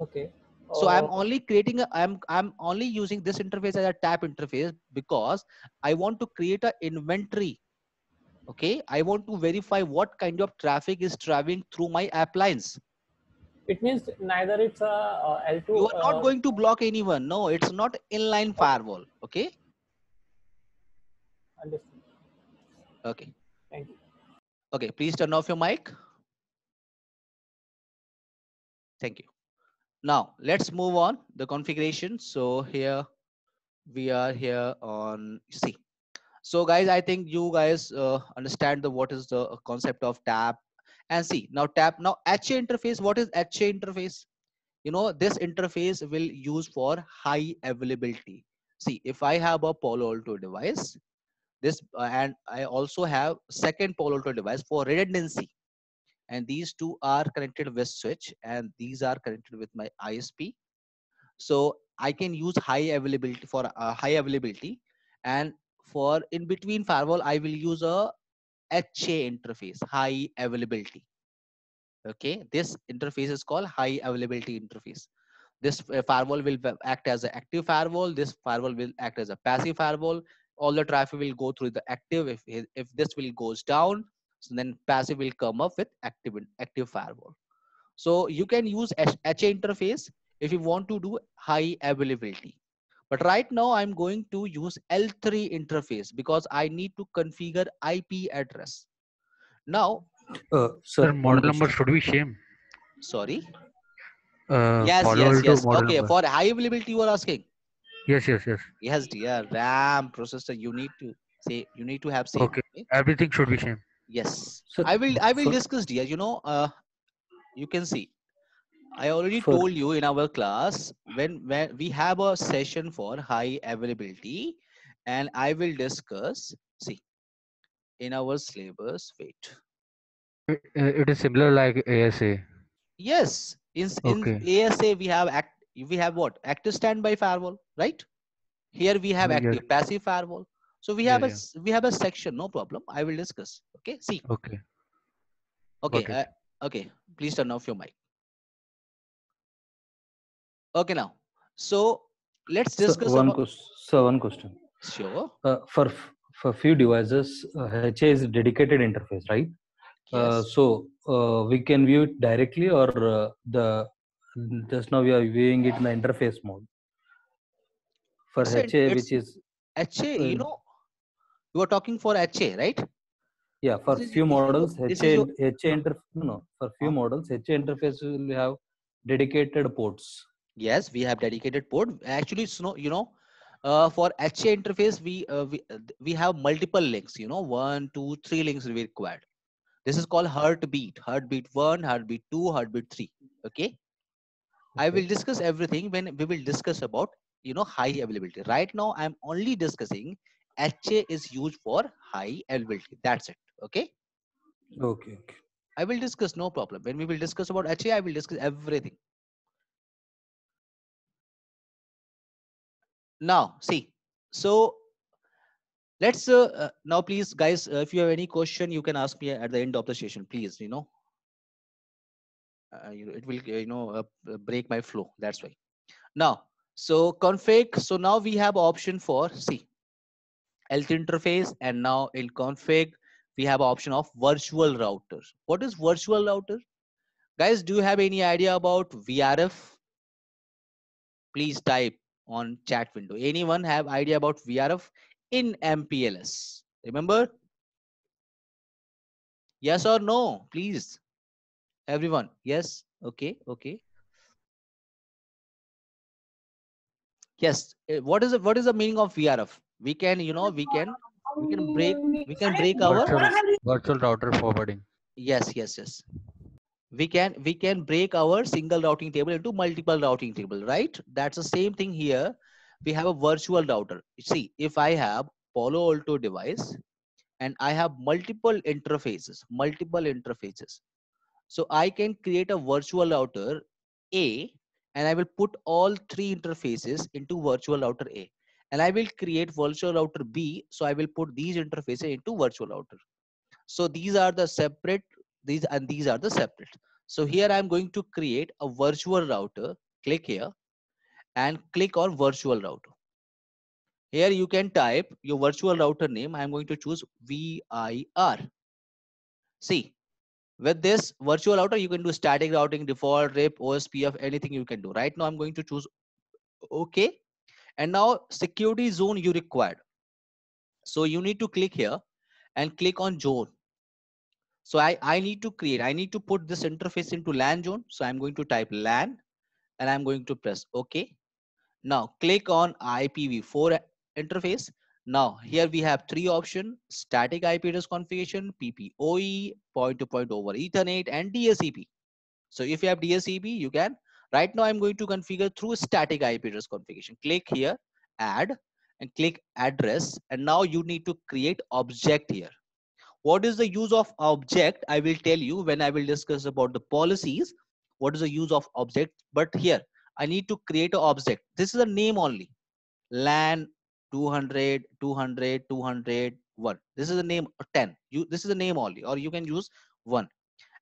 N: Okay.
A: so i'm
N: Uh,
A: only creating a i'm i'm only using this interface as a tap interface because i want to create a inventory Okay, I want to verify what kind of traffic is traveling through my appliance.
N: It means neither it's a, uh L2.
A: You are not
N: uh,
A: going to block anyone. No, it's not inline firewall. Okay.
N: Understood.
A: Okay.
N: Thank you.
A: Okay, please turn off your mic. Thank you. Now let's move on the configuration. So here we are here on C. So guys, I think you guys uh, understand the what is the concept of tap and see now tap now HA interface. What is HA interface? You know this interface will use for high availability. See if I have a Palo Alto device, this uh, and I also have second Palo Alto device for redundancy and these two are connected with switch and these are connected with my ISP. So I can use high availability for uh, high availability and for in between firewall, I will use a HA interface, high availability. Okay, this interface is called high availability interface. This uh, firewall will act as an active firewall. This firewall will act as a passive firewall. All the traffic will go through the active. If if this will goes down, so then passive will come up with active active firewall. So you can use HA interface if you want to do high availability. But right now I'm going to use L3 interface because I need to configure IP address. Now,
F: Uh,
O: Sir,
F: sir,
O: model number should be same.
A: sorry.
O: Uh,
A: Yes, yes, yes. Okay,
O: number.
A: for high availability you are asking.
O: Yes, yes, yes.
A: Yes, dear. RAM processor you need to say you need to have same.
O: Okay.
A: okay?
O: Everything should be same.
A: Yes.
F: Sir,
A: I will I will
F: for-
A: discuss dear. You know, uh you can see. I already
F: For-
A: told you in our class when when we have a session for high availability and I will discuss see in our syllabus wait
O: It, uh, it is similar like ASA.
A: yes in, s- in
O: Okay.
A: ASA we have act we have what active standby firewall right here we have
O: Yeah.
A: active passive firewall so we
O: Yeah,
A: have a
O: yeah.
A: we have a section no problem I will discuss okay see
O: Okay.
A: okay
O: it.
A: uh, okay please turn off your mic okay now so let's discuss
F: one
A: about
F: question. Sir, one question.
A: sure
F: Uh, for for few devices, uh, HA is dedicated interface, right? Uh,
A: Yes.
F: so uh, we can view it directly, or uh, the just now we are viewing it in the interface mode. For
A: It's
F: HA, which is
A: HA, you
F: uh,
A: know, you are talking for HA, right?
F: yeah, for
A: This
F: few
A: is
F: models, HA
A: your-
F: HA inter no, no for few models, HA interface will have dedicated ports.
A: Yes, we have dedicated port. Actually, it's no, you know, uh, for HA interface, we uh, we uh, we have multiple links. You know, one, two, three links will be required. This is called heartbeat. Heartbeat one, heartbeat two, heartbeat three. Okay. I will discuss everything when we will discuss about you know high availability. Right now, I'm only discussing HA is used for high availability. That's it. Okay.
F: Okay, okay.
A: I will discuss no problem. When we will discuss about HA, I will discuss everything. Now, see, so let's uh, uh, now please guys, uh, if you have any question, you can ask me at the end of the session, please, you know. Uh, you know, it will, you know, uh, uh, break my flow. That's why. Now, so config. So now we have option for see L3 interface, and now in config we have option of virtual router. What is virtual router? Guys, do you have any idea about VRF? Please type on chat window. Anyone have idea about VRF in MPLS? Remember? Yes or no? Please. Everyone. Yes. Okay. Okay. Yes. uh, What is the, what is the meaning of VRF? We can, you know, we can we can break we can break our
O: Virtual, virtual router forwarding.
A: yes yes yes we can we can break our single routing table into multiple routing table right? That's the same thing here. We have a virtual router. See if i have palo alto device and i have multiple interfaces multiple interfaces. So i can create a virtual router a and i will put all three interfaces into virtual router a. And i will create virtual router b so i will put these interfaces into virtual router. So these are the separate these and these are the separate so here i'm going to create a virtual router click here and click on virtual router Here you can type your virtual router name. I'm going to choose VIR. See, with this virtual router, you can do static routing, default, RIP, OSPF, anything you can do. Right now, I'm going to choose OK. And now security zone you required. So you need to click here and click on zone. So I, I need to create, I need to put this interface into LAN zone. So I'm going to type LAN and I'm going to press OK. Now click on IPv4 interface. Now here we have three options, static IP address configuration, PPOE, point to point over ethernet and DSCP. So if you have DSCP, you can, right now I'm going to configure through static IP address configuration. Click here, add and click address. And now you need to create object here. What is the use of object? I will tell you when I will discuss about the policies. What is the use of object? But here I need to create an object. This is a name only. LAN 200, 200, 200, 1. This is the name uh, 10. You this is the name only, or you can use one.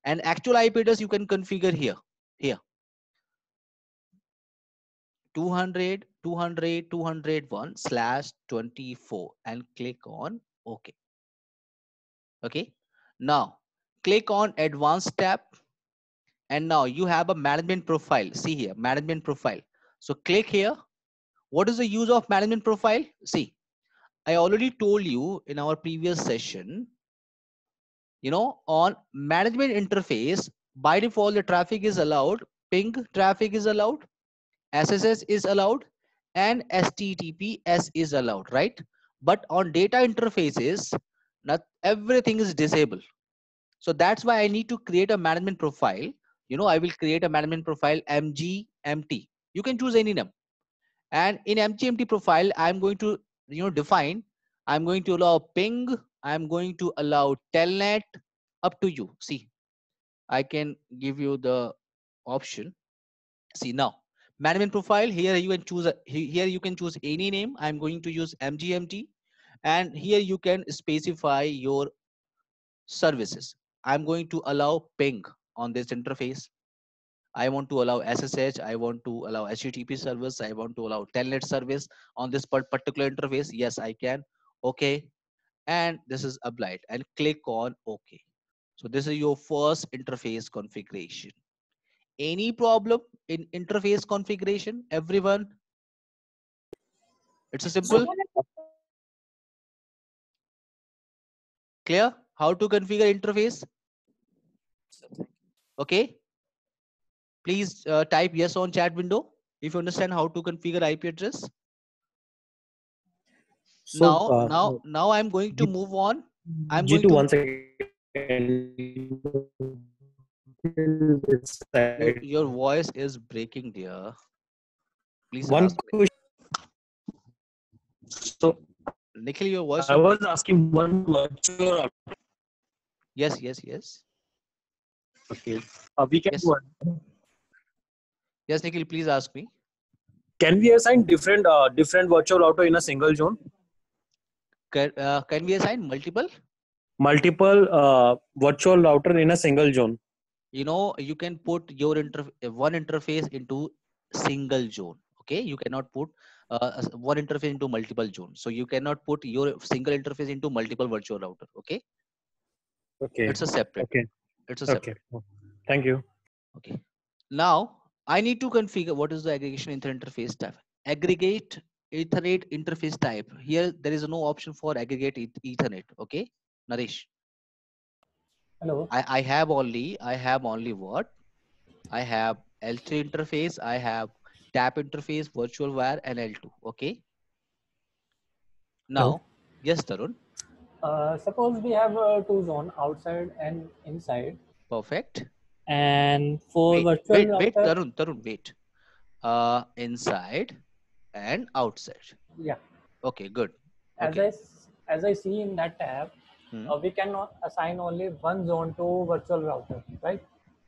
A: And actual IP address you can configure here. Here. 200, 200, 201 slash 24 and click on OK. Okay. Now click on advanced tab and now you have a management profile. See here, management profile. So click here. What is the use of management profile? See, I already told you in our previous session, you know, on management interface, by default, the traffic is allowed, ping traffic is allowed, SSH is allowed, and HTTPS is allowed, right? But on data interfaces, not everything is disabled. So that's why I need to create a management profile. You know, I will create a management profile MGMT. You can choose any name. And in MGMT profile, I'm going to, you know, define, I'm going to allow ping, I'm going to allow telnet, up to you. See, I can give you the option. See now, management profile, here you can choose, here you can choose any name. I'm going to use MGMT. And here you can specify your services. I'm going to allow ping on this interface. I want to allow SSH. I want to allow HTTP service. I want to allow telnet service on this particular interface. Yes, I can. Okay. And this is applied and click on OK. So this is your first interface configuration. Any problem in interface configuration, everyone? It's a simple. Clear? How to configure interface? Okay. Please uh, type yes on chat window if you understand how to configure IP address.
H: So,
A: now,
H: uh,
A: now, now I'm going to move on. I'm
H: G2
A: going to
H: one second.
A: your, your voice is breaking, dear. Please
H: One question. So
A: Nikhil, your voice.
H: I was asking one virtual.
A: Yes, yes, yes.
H: Okay. Uh, we can
A: Yes.
H: do one.
A: Yes, Nikhil, please ask me.
H: Can we assign different uh, different virtual router in a single zone?
A: Can, uh, can we assign multiple?
H: Multiple uh, virtual router in a single zone.
A: You know, you can put your inter one interface into single zone. Okay, you cannot put uh, one interface into multiple zones. So you cannot put your single interface into multiple virtual router. Okay,
H: Okay.
A: it's a separate.
H: Okay.
A: It's a separate. Okay.
H: Thank you.
A: Okay. Now I need to configure what is the aggregation inter interface type. Aggregate Ethernet interface type. Here there is no option for aggregate Ethernet. Okay, Naresh.
N: Hello.
A: I, I have only I have only what I have L3 interface, I have tap interface, virtual wire, and L2. Okay. Now, yes, Tarun.
N: Uh, suppose we have uh, two zone outside and inside.
A: Perfect.
N: And for
A: Wait,
N: virtual
A: wait, wait, Tarun, Tarun, wait. Uh, inside and outside.
N: yeah,
A: Okay, good.
N: as
A: Okay.
N: I s- as I see in that tab,
A: Hmm.
N: uh, we cannot assign only one zone to virtual router, right?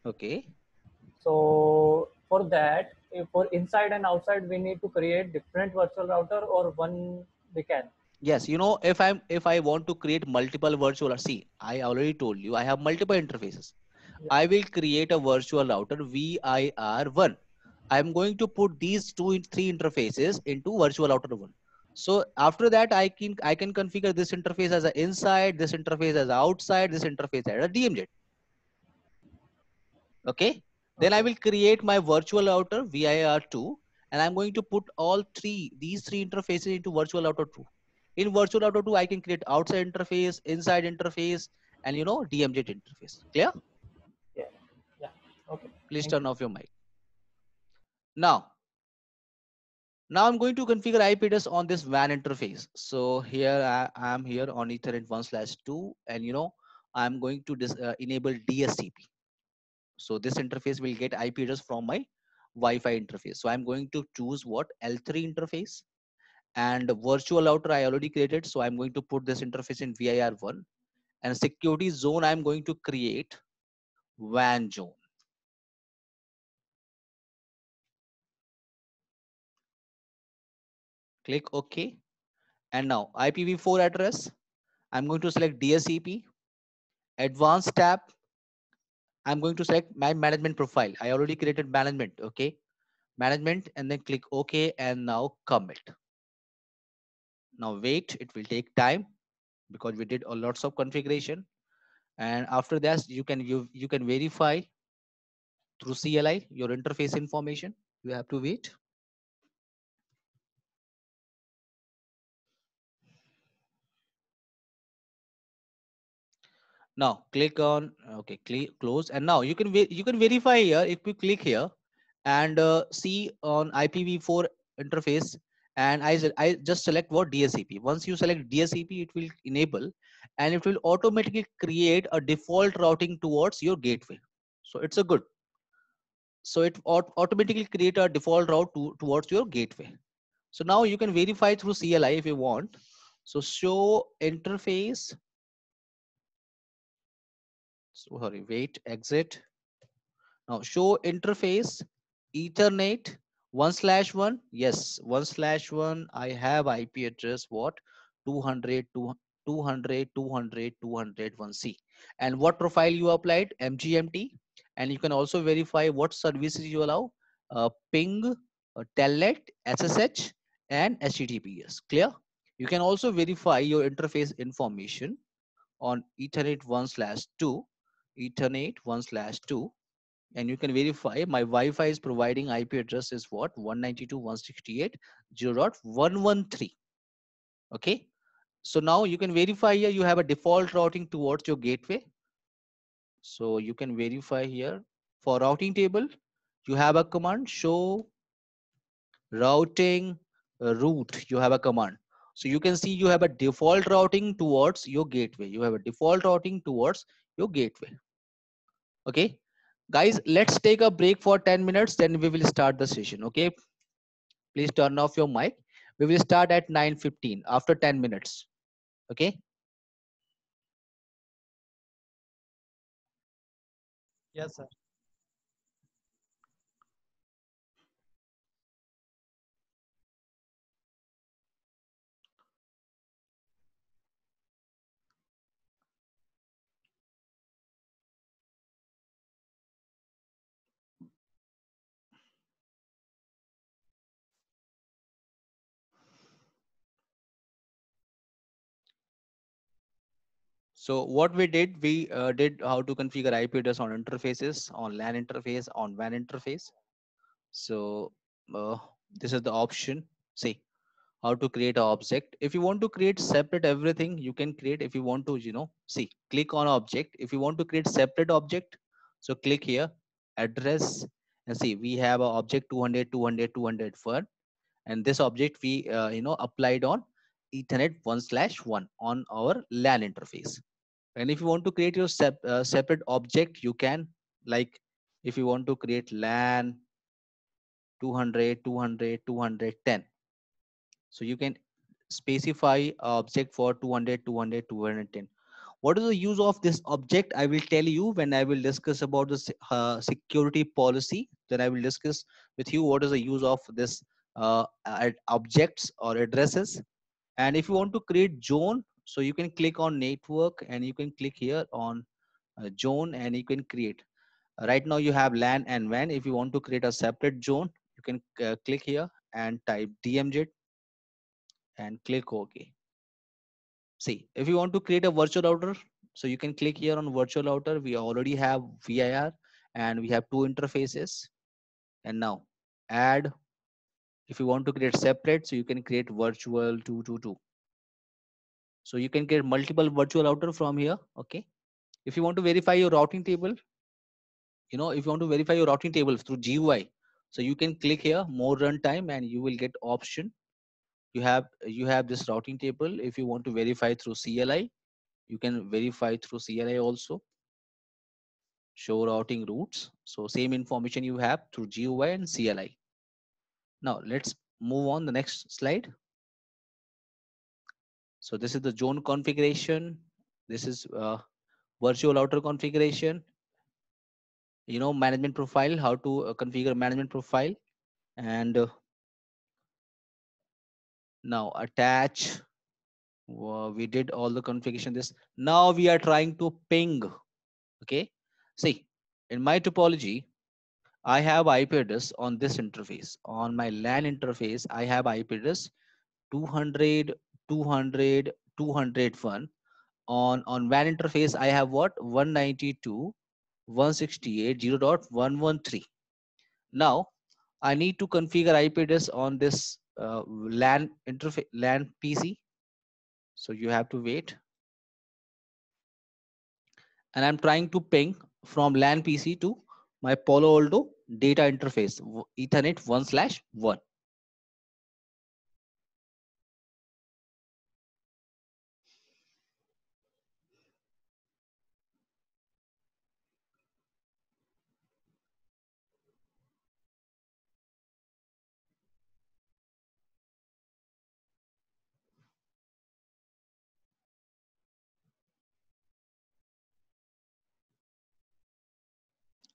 A: Okay.
N: So for that, if for inside and outside, we need to create different virtual router or one we can.
A: Yes, you know, if I'm if I want to create multiple virtual, see, I already told you I have multiple interfaces. I will create a virtual router VIR1. I'm going to put these two in three interfaces into virtual router one. So after that, I can I can configure this interface as a inside, this interface as outside, this interface as a DMZ. Okay. Then I will create my virtual router VIR2 and I'm going to put all three, these three interfaces into virtual router 2. In virtual router 2, I can create outside interface, inside interface, and you know, DMZ interface. Clear?
N: Yeah. Yeah. Okay.
A: Please
N: Thank
A: turn off your mic. Now, now I'm going to configure IP address on this WAN interface. So here I am here on Ethernet 1 slash 2 and you know, I'm going to dis, uh, enable DSCP. So this interface will get IP address from my Wi-Fi interface. So I'm going to choose what L3 interface and virtual router I already created. So I'm going to put this interface in VIR1 and security zone I'm going to create WAN zone. Click OK. And now IPv4 address, I'm going to select DSCP, advanced tab. I'm going to select my management profile. I already created management. Okay. Management and then click OK and now commit. Now wait, it will take time because we did a lots of configuration. And after that, you can you, you can verify through CLI your interface information. You have to wait. Now click on okay click close and now you can you can verify here if you click here and uh, see on ipv4 interface and I, I just select what DSCP. Once you select DSCP, it will enable and it will automatically create a default routing towards your gateway. So it's a good. So it aut- automatically create a default route to, towards your gateway. So now you can verify through CLI if you want. So show interface sorry wait exit. Now show interface ethernet one slash one. Yes one slash one. I have ip address what? 200 200 200 201c and what profile you applied? Mgmt and you can also verify what services you allow. Uh, ping uh, telnet ssh and https clear? You can also verify your interface information on ethernet 1 slash 2 ethernet 1 slash 2 and you can verify my wi-fi is providing ip address is what? 192.168.0.113 okay? So now you can verify here. You have a default routing towards your gateway. So you can verify here. For routing table you have a command show routing route. You have a command. So you can see you have a default routing towards your gateway. You have a default routing towards your gateway. Okay? Guys let's take a break for 10 minutes then we will start the session okay? Please turn off your mic. We will start at 9:15 after 10 minutes okay?
L: Yes, sir.
A: So what we did we uh, did how to configure ip address on interfaces on lan interface on wan interface. So uh, this is the option. See how to create an object. If you want to create separate everything you can create if you want to you know see click on object. If you want to create separate object so click here address and see we have a object 200 200 200 for and this object we uh, you know applied on ethernet 1 slash 1 on our lan interface and if you want to create your sep uh, separate object you can like if you want to create lan 200 200 210 so you can specify object for 200 200 210 what is the use of this object? I will tell you when i will discuss about the uh, security policy. Then i will discuss with you what is the use of this uh, objects or addresses. And if you want to create zone so you can click on network and you can click here on uh, zone and you can create Uh, right now you have lan and wan if you want to create a separate zone you can uh, click here and type dmz and click OK. See, if you want to create a virtual router, so you can click here on virtual router. We already have VIR and we have two interfaces. And now add, if you want to create separate, so you can create virtual 222. So you can get multiple virtual router from here. Okay. If you want to verify your routing table, you know, if you want to verify your routing table through GUI, so you can click here more runtime and you will get option. You have you have this routing table. If you want to verify through CLI, you can verify through CLI also. Show routing routes. So same information you have through GUI and CLI. Now let's move on the next slide. So this is the zone configuration. This is uh, virtual router configuration. You know, management profile, how to uh, configure management profile. And uh, now attach. We did all the configuration this. Now we are trying to ping. Okay. See, in my topology, I have IP address on this interface. On my LAN interface, I have IP address 200 200 201 on on WAN interface I have what? 192 168 0.113 now I need to configure IP address on this uh, LAN interface LAN PC so you have to wait. And I'm trying to ping from LAN PC to my Palo Alto data interface Ethernet 1 slash 1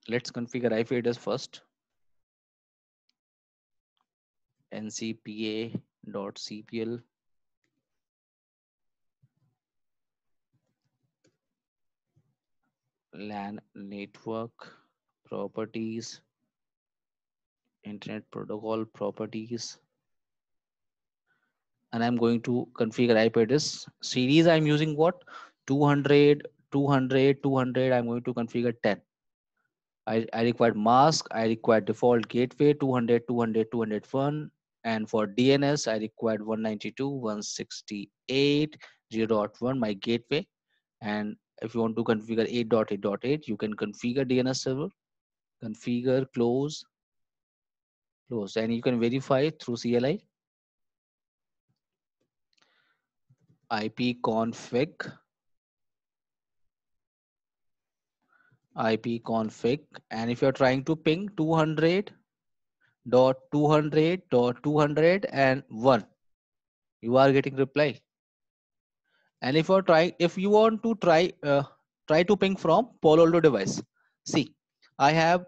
A: let's configure IP address first. ncpa.cpl LAN network properties, internet protocol properties. And I'm going to configure IP address. Series I'm using what? 200, 200, 200. I'm going to configure 10. I, I required mask, I required default gateway 200, 200, 201. And for DNS, I required 192, 168, 0.1, my gateway. And if you want to configure 8.8.8, you can configure DNS server, configure, close, close. And you can verify through CLI. Ipconfig ipconfig and if you're trying to ping 200 dot 200 dot 200 and 1 you are getting reply. And if you're trying if you want to try uh, try to ping from Palo device see I have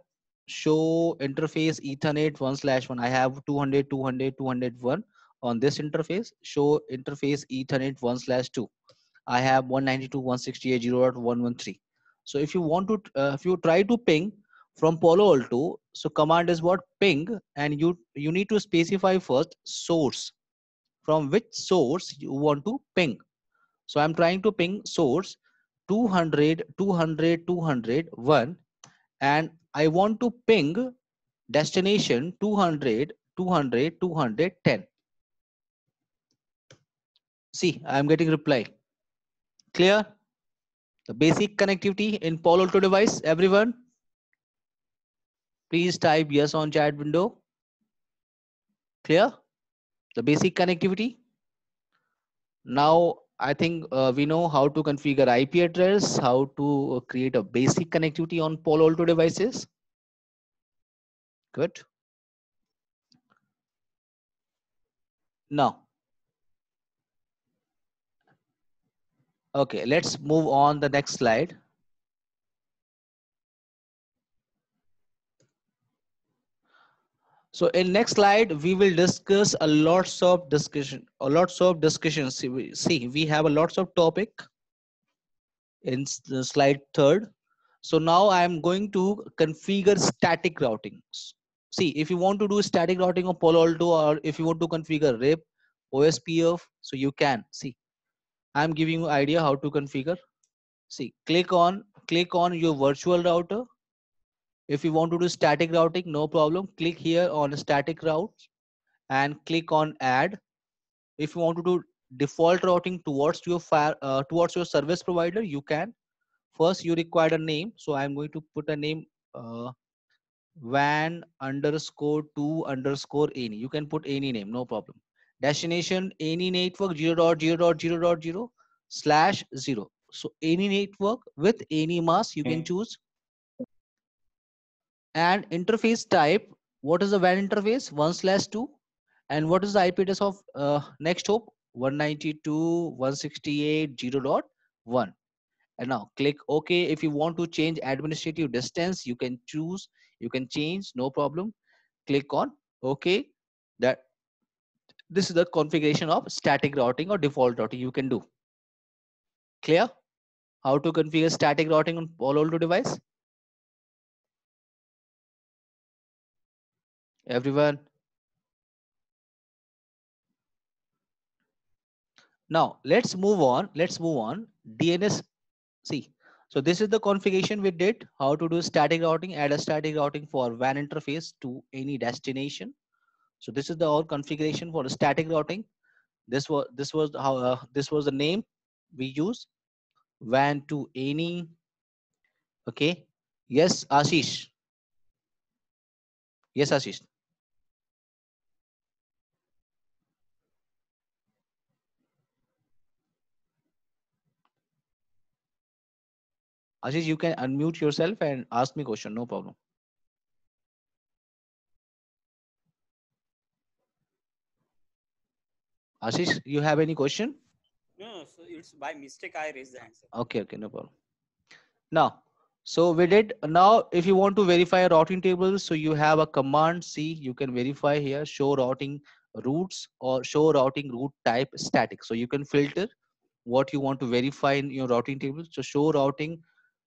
A: show interface ethernet 1 slash 1 I have 200 200 201 on this interface. Show interface ethernet 1 slash 2 I have 192 168 0.113 so if you want to, uh, if you try to ping from Palo Alto, so command is what ping, and you you need to specify first source from which source you want to ping. So I'm trying to ping source 200, 200, 200, 1, and I want to ping destination 200, 200, 210. See, I'm getting reply. Clear? The basic connectivity in Palo Alto device, everyone. Please type yes on chat window. Clear? The basic connectivity. Now, I think uh, we know how to configure IP address, how to uh, create a basic connectivity on Palo Alto devices. Good. Now, Okay, let's move on the next slide. So in next slide, we will discuss a lots of discussion, a lots of discussions. See, we, have a lots of topic in slide third. So now I am going to configure static routing. See, if you want to do static routing of Palo Alto or if you want to configure RIP, OSPF. So you can see. I'm giving you idea how to configure. See, click on click on your virtual router. If you want to do static routing, no problem. Click here on static routes and click on add. If you want to do default routing towards your fire uh, towards your service provider, you can. First, you require a name. So I'm going to put a name uh, WAN underscore two underscore any. You can put any name, no problem. Destination any network 0 dot 0 dot 0 dot 0 slash 0. So any network with any mask you can choose. And interface type, what is the WAN interface? 1 slash 2. And what is the IP address of uh, next hop? 192.168.0.1. And now click OK. If you want to change administrative distance, you can choose, you can change, no problem. Click on OK. That this is the configuration of static routing or default routing you can do. Clear? How to configure static routing on Palo Alto device? Everyone? Now let's move on. Let's move on. DNS. See, so this is the configuration we did. How to do static routing. Add a static routing for WAN interface to any destination. So this is the all configuration for the static routing. This was this was how uh, this was the name we use. WAN to any. Okay. Yes, Ashish. Yes, Ashish. Ashish, you can unmute yourself and ask me question, no problem. Ashish, you have any question?
P: No, so it's by mistake I raised the hand. sir.
A: Okay, okay, no problem. Now, so we did now if you want to verify a routing table, so you have a command C, you can verify here, show routing routes or show routing route type static. So you can filter what you want to verify in your routing table. So show routing,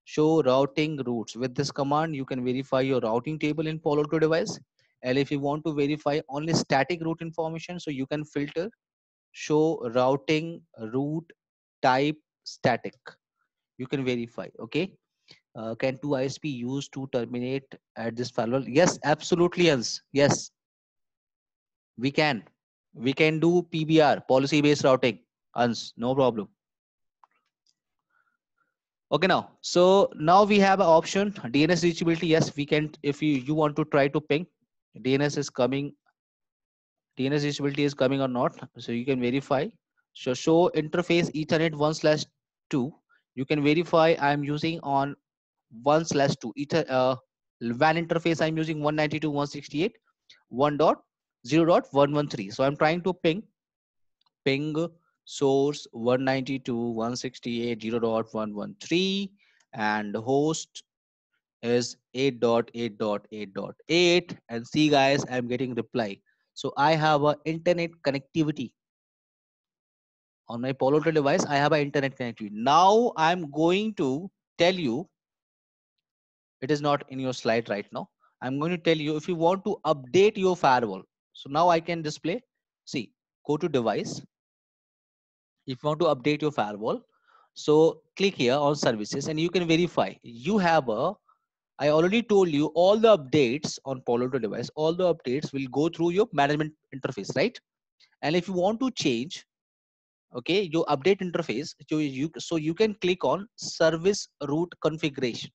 A: show routing routes. With this command, you can verify your routing table in Palo Alto device. And if you want to verify only static route information, so you can filter show routing route type static. You can verify, okay? Uh, can two ISP used to terminate at this firewall? Yes, absolutely, yes. Yes, we can. We can do PBR, policy-based routing, ans, no problem. Okay, now, so now we have an option, DNS reachability. Yes, we can, if you, you want to try to ping, DNS is coming, DNS reachability is coming or not. So you can verify. So show interface ethernet one slash two. You can verify I'm using on one slash two ether uh, WAN interface. I'm using 192.168 one dot zero dot one one three. So I'm trying to ping ping source 192.168.0.113 and host is 8.8.8.8 and see guys I'm getting reply. So I have a internet connectivity on my Palo Alto device. I have an internet connectivity. Now I'm going to tell you, it is not in your slide right now. I'm going to tell you if you want to update your firewall. So now I can display, see, go to device. If you want to update your firewall, so click here on services and you can verify you have a I already told you all the updates on Palo Alto device, all the updates will go through your management interface, right? And if you want to change, okay, your update interface, so you, so you can click on service route configuration.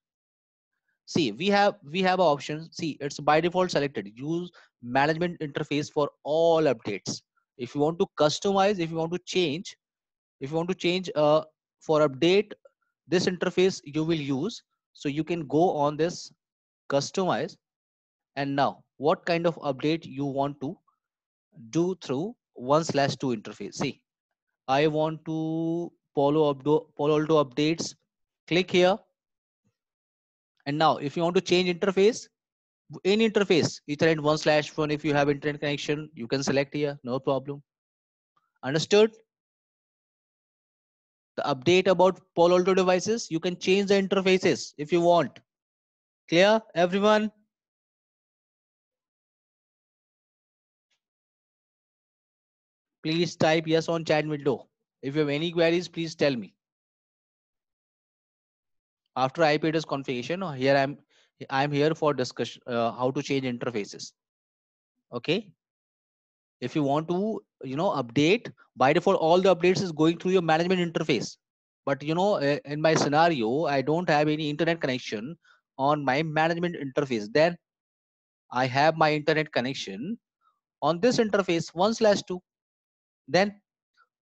A: See, we have we have an option. See, it's by default selected. Use management interface for all updates. If you want to customize, if you want to change, if you want to change uh, for update, this interface you will use so you can go on this customize. And now what kind of update you want to do through one slash two interface? See i want to follow up Palo Alto updates. Click here. And now if you want to change interface any interface ethernet one slash one if you have internet connection you can select here. No problem. Understood the update about Palo Alto devices, you can change the interfaces if you want. Clear, everyone? please type yes on chat window. If you have any queries, please tell me. After IP address configuration, uh, here I'm I'm here for discussion uh, how to change interfaces. Okay. If you want to, you know, update by default, all the updates is going through your management interface. But you know, uh, in my scenario, I don't have any internet connection on my management interface. Then I have my internet connection on this interface one slash two. Then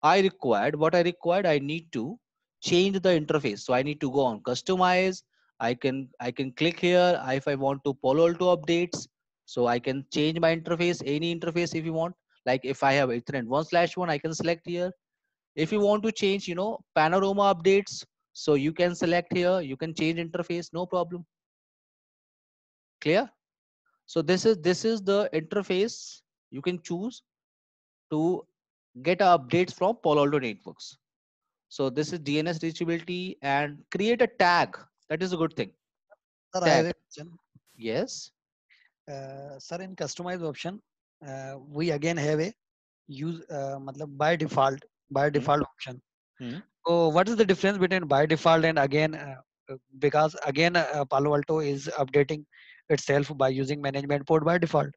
A: I required what I required. I need to change the interface. So I need to go on customize. I can I can click here if I want to Palo Alto updates. So I can change my interface, any interface if you want. Like if I have Ethernet one slash one, I can select here. If you want to change, you know, panorama updates, so you can select here. You can change interface, no problem. Clear? So this is this is the interface you can choose to get updates from Palo Alto networks. So this is DNS reachability and create a tag. That is a good thing.
L: Sir, I have a
A: Tag.
L: question.
A: Yes.
L: Uh, sir, in customize option, uh, we again have a use uh, matlab by default by default option.
A: Hmm.
L: So what is the difference between by default and again uh, uh, because again uh, Palo Alto is updating itself by using management port by default.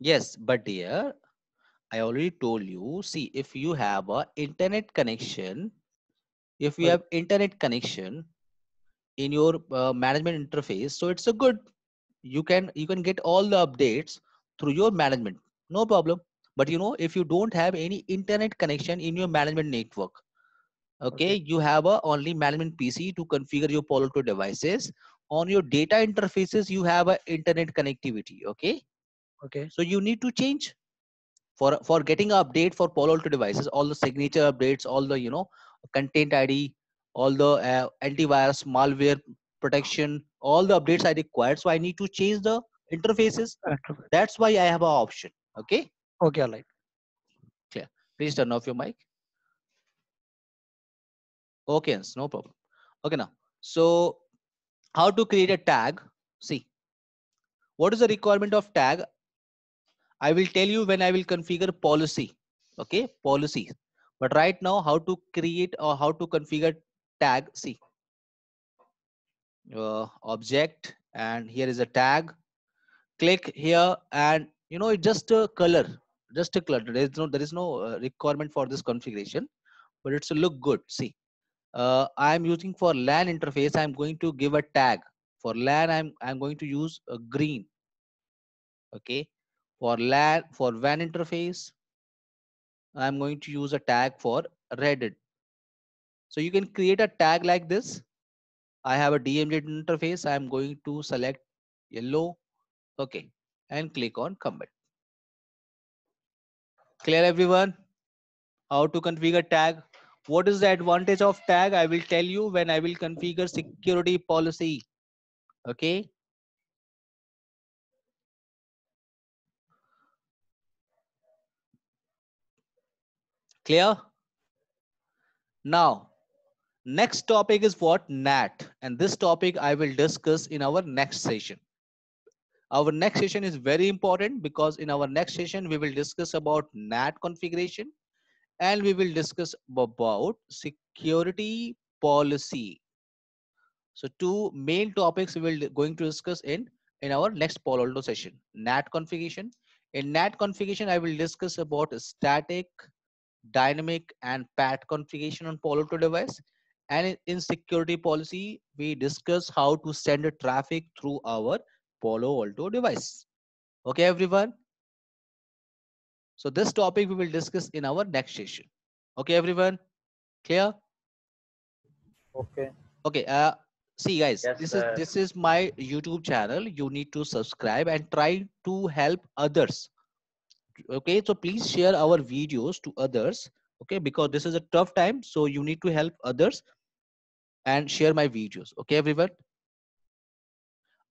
A: Yes, but dear, I already told you. See, if you have a internet connection, if you have internet connection in your uh, management interface, so it's a good. You can you can get all the updates through your management, no problem. But you know, if you don't have any internet connection in your management network, okay, you have a only management PC to configure your Palo Alto devices. On your data interfaces, you have a internet connectivity. Okay,
L: Okay.
A: so you need to change for for getting an update for Palo Alto devices, all the signature updates, all the you know content ID, all the uh, antivirus, malware protection, all the updates I required. So I need to change the interfaces. That's why I have an option. Okay,
L: Okay, all right.
A: clear. Please turn off your mic. Okay, no problem. Okay, now so how to create a tag? See, what is the requirement of tag? I will tell you when I will configure policy. Okay, policy. But right now, how to create or how to configure tag? See, uh, object, and here is a tag. Click here, and you know it's just a color, just a color. There is no there is no uh, requirement for this configuration, but it's a look good. See, uh, I am using for LAN interface. I'm going to give a tag for LAN. I'm I'm going to use a green. Okay, for LAN for WAN interface, I'm going to use a tag for red So you can create a tag like this. I have a DMZ interface. I'm going to select yellow. Okay, and click on commit. Clear everyone? How to configure tag? What is the advantage of tag? I will tell you when I will configure security policy. Okay. Clear? Now, next topic is what NAT. And this topic I will discuss in our next session. Our next session is very important because in our next session, we will discuss about NAT configuration and we will discuss about security policy. So two main topics we will going to discuss in in our next Palo Alto session. NAT configuration. In NAT configuration, I will discuss about static, dynamic, and PAT configuration on Palo Alto device. And in, in security policy, we discuss how to send traffic through our Palo Alto device. Okay, everyone. So this topic we will discuss in our next session. Okay, everyone. Clear?
N: Okay.
A: Okay. Uh, see, guys,
N: Yes,
A: this
N: sir.
A: is this is my YouTube channel. You need to subscribe and try to help others. Okay, so please share our videos to others. Okay, because this is a tough time, so you need to help others and share my videos. Okay, everyone.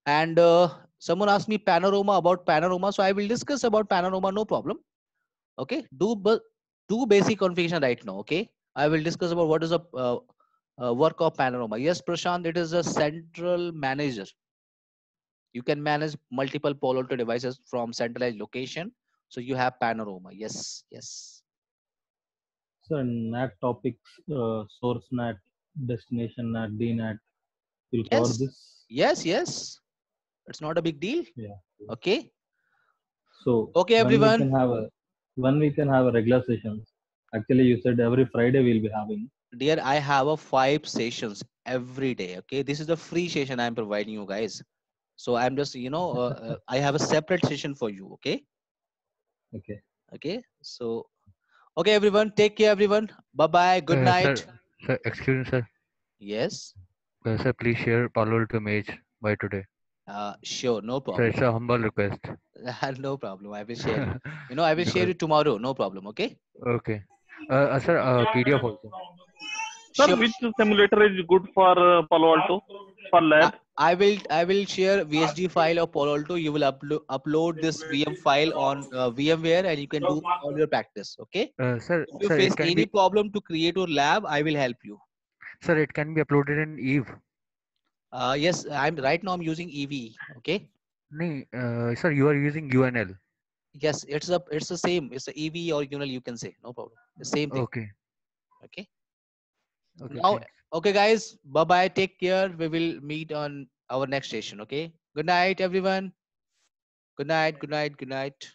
A: And uh, someone asked me panorama about panorama, so I will discuss about panorama. No problem. Okay, do but do basic configuration right now. Okay, I will discuss about what is a uh, uh, work of panorama. Yes, Prashant, it is a central manager. You can manage multiple Palo Alto devices from centralized location. So you have panorama. Yes, yes.
F: So NAT topics, uh, source NAT, destination NAT, DNAT. We'll cover this.
A: Yes, yes. It's not a big deal.
F: Yeah.
A: Okay.
F: So
A: Okay,
F: when
A: everyone.
F: we can have a when we can have a regular sessions. Actually, you said every Friday we'll be having.
A: Dear, I have a five sessions every day. Okay. This is the free session I'm providing you guys. So I'm just, you know, uh, uh, I have a separate session for you. Okay.
F: Okay.
A: Okay. So, okay, everyone. Take care, everyone. Bye bye. Good
O: Uh,
A: night.
O: Sir, sir, excuse me, sir.
A: Yes.
O: Uh, sir, please share Palo Alto image by today.
A: Uh, sure. No
O: Sir,
A: problem.
O: it's a humble request.
A: no problem. I will share it. You know, I will share it tomorrow. No problem. Okay.
O: Okay. Uh, uh, sir, uh, PDF also.
D: Sir, which simulator is good for uh, Palo Alto for lab?
A: I will I will share VSD file of Palo Alto. You will upload upload this VM file on uh, VMware and you can do all your practice. Okay.
O: Uh, sir,
A: If you
O: sir,
A: face any
O: be,
A: problem to create your lab, I will help you.
O: sir, it can be uploaded in Eve.
A: Uh, yes, I'm right now. I'm using EVE. Okay.
O: No, uh, sir, you are using UNL.
A: Yes, it's a it's the same. It's a EVE or UNL. You can say no problem. The same thing.
O: Okay.
A: Okay.
O: Okay.
A: Now, okay, guys. Bye bye. Take care. We will meet on our next session. Okay. Good night, everyone. Good night. Good night. Good night.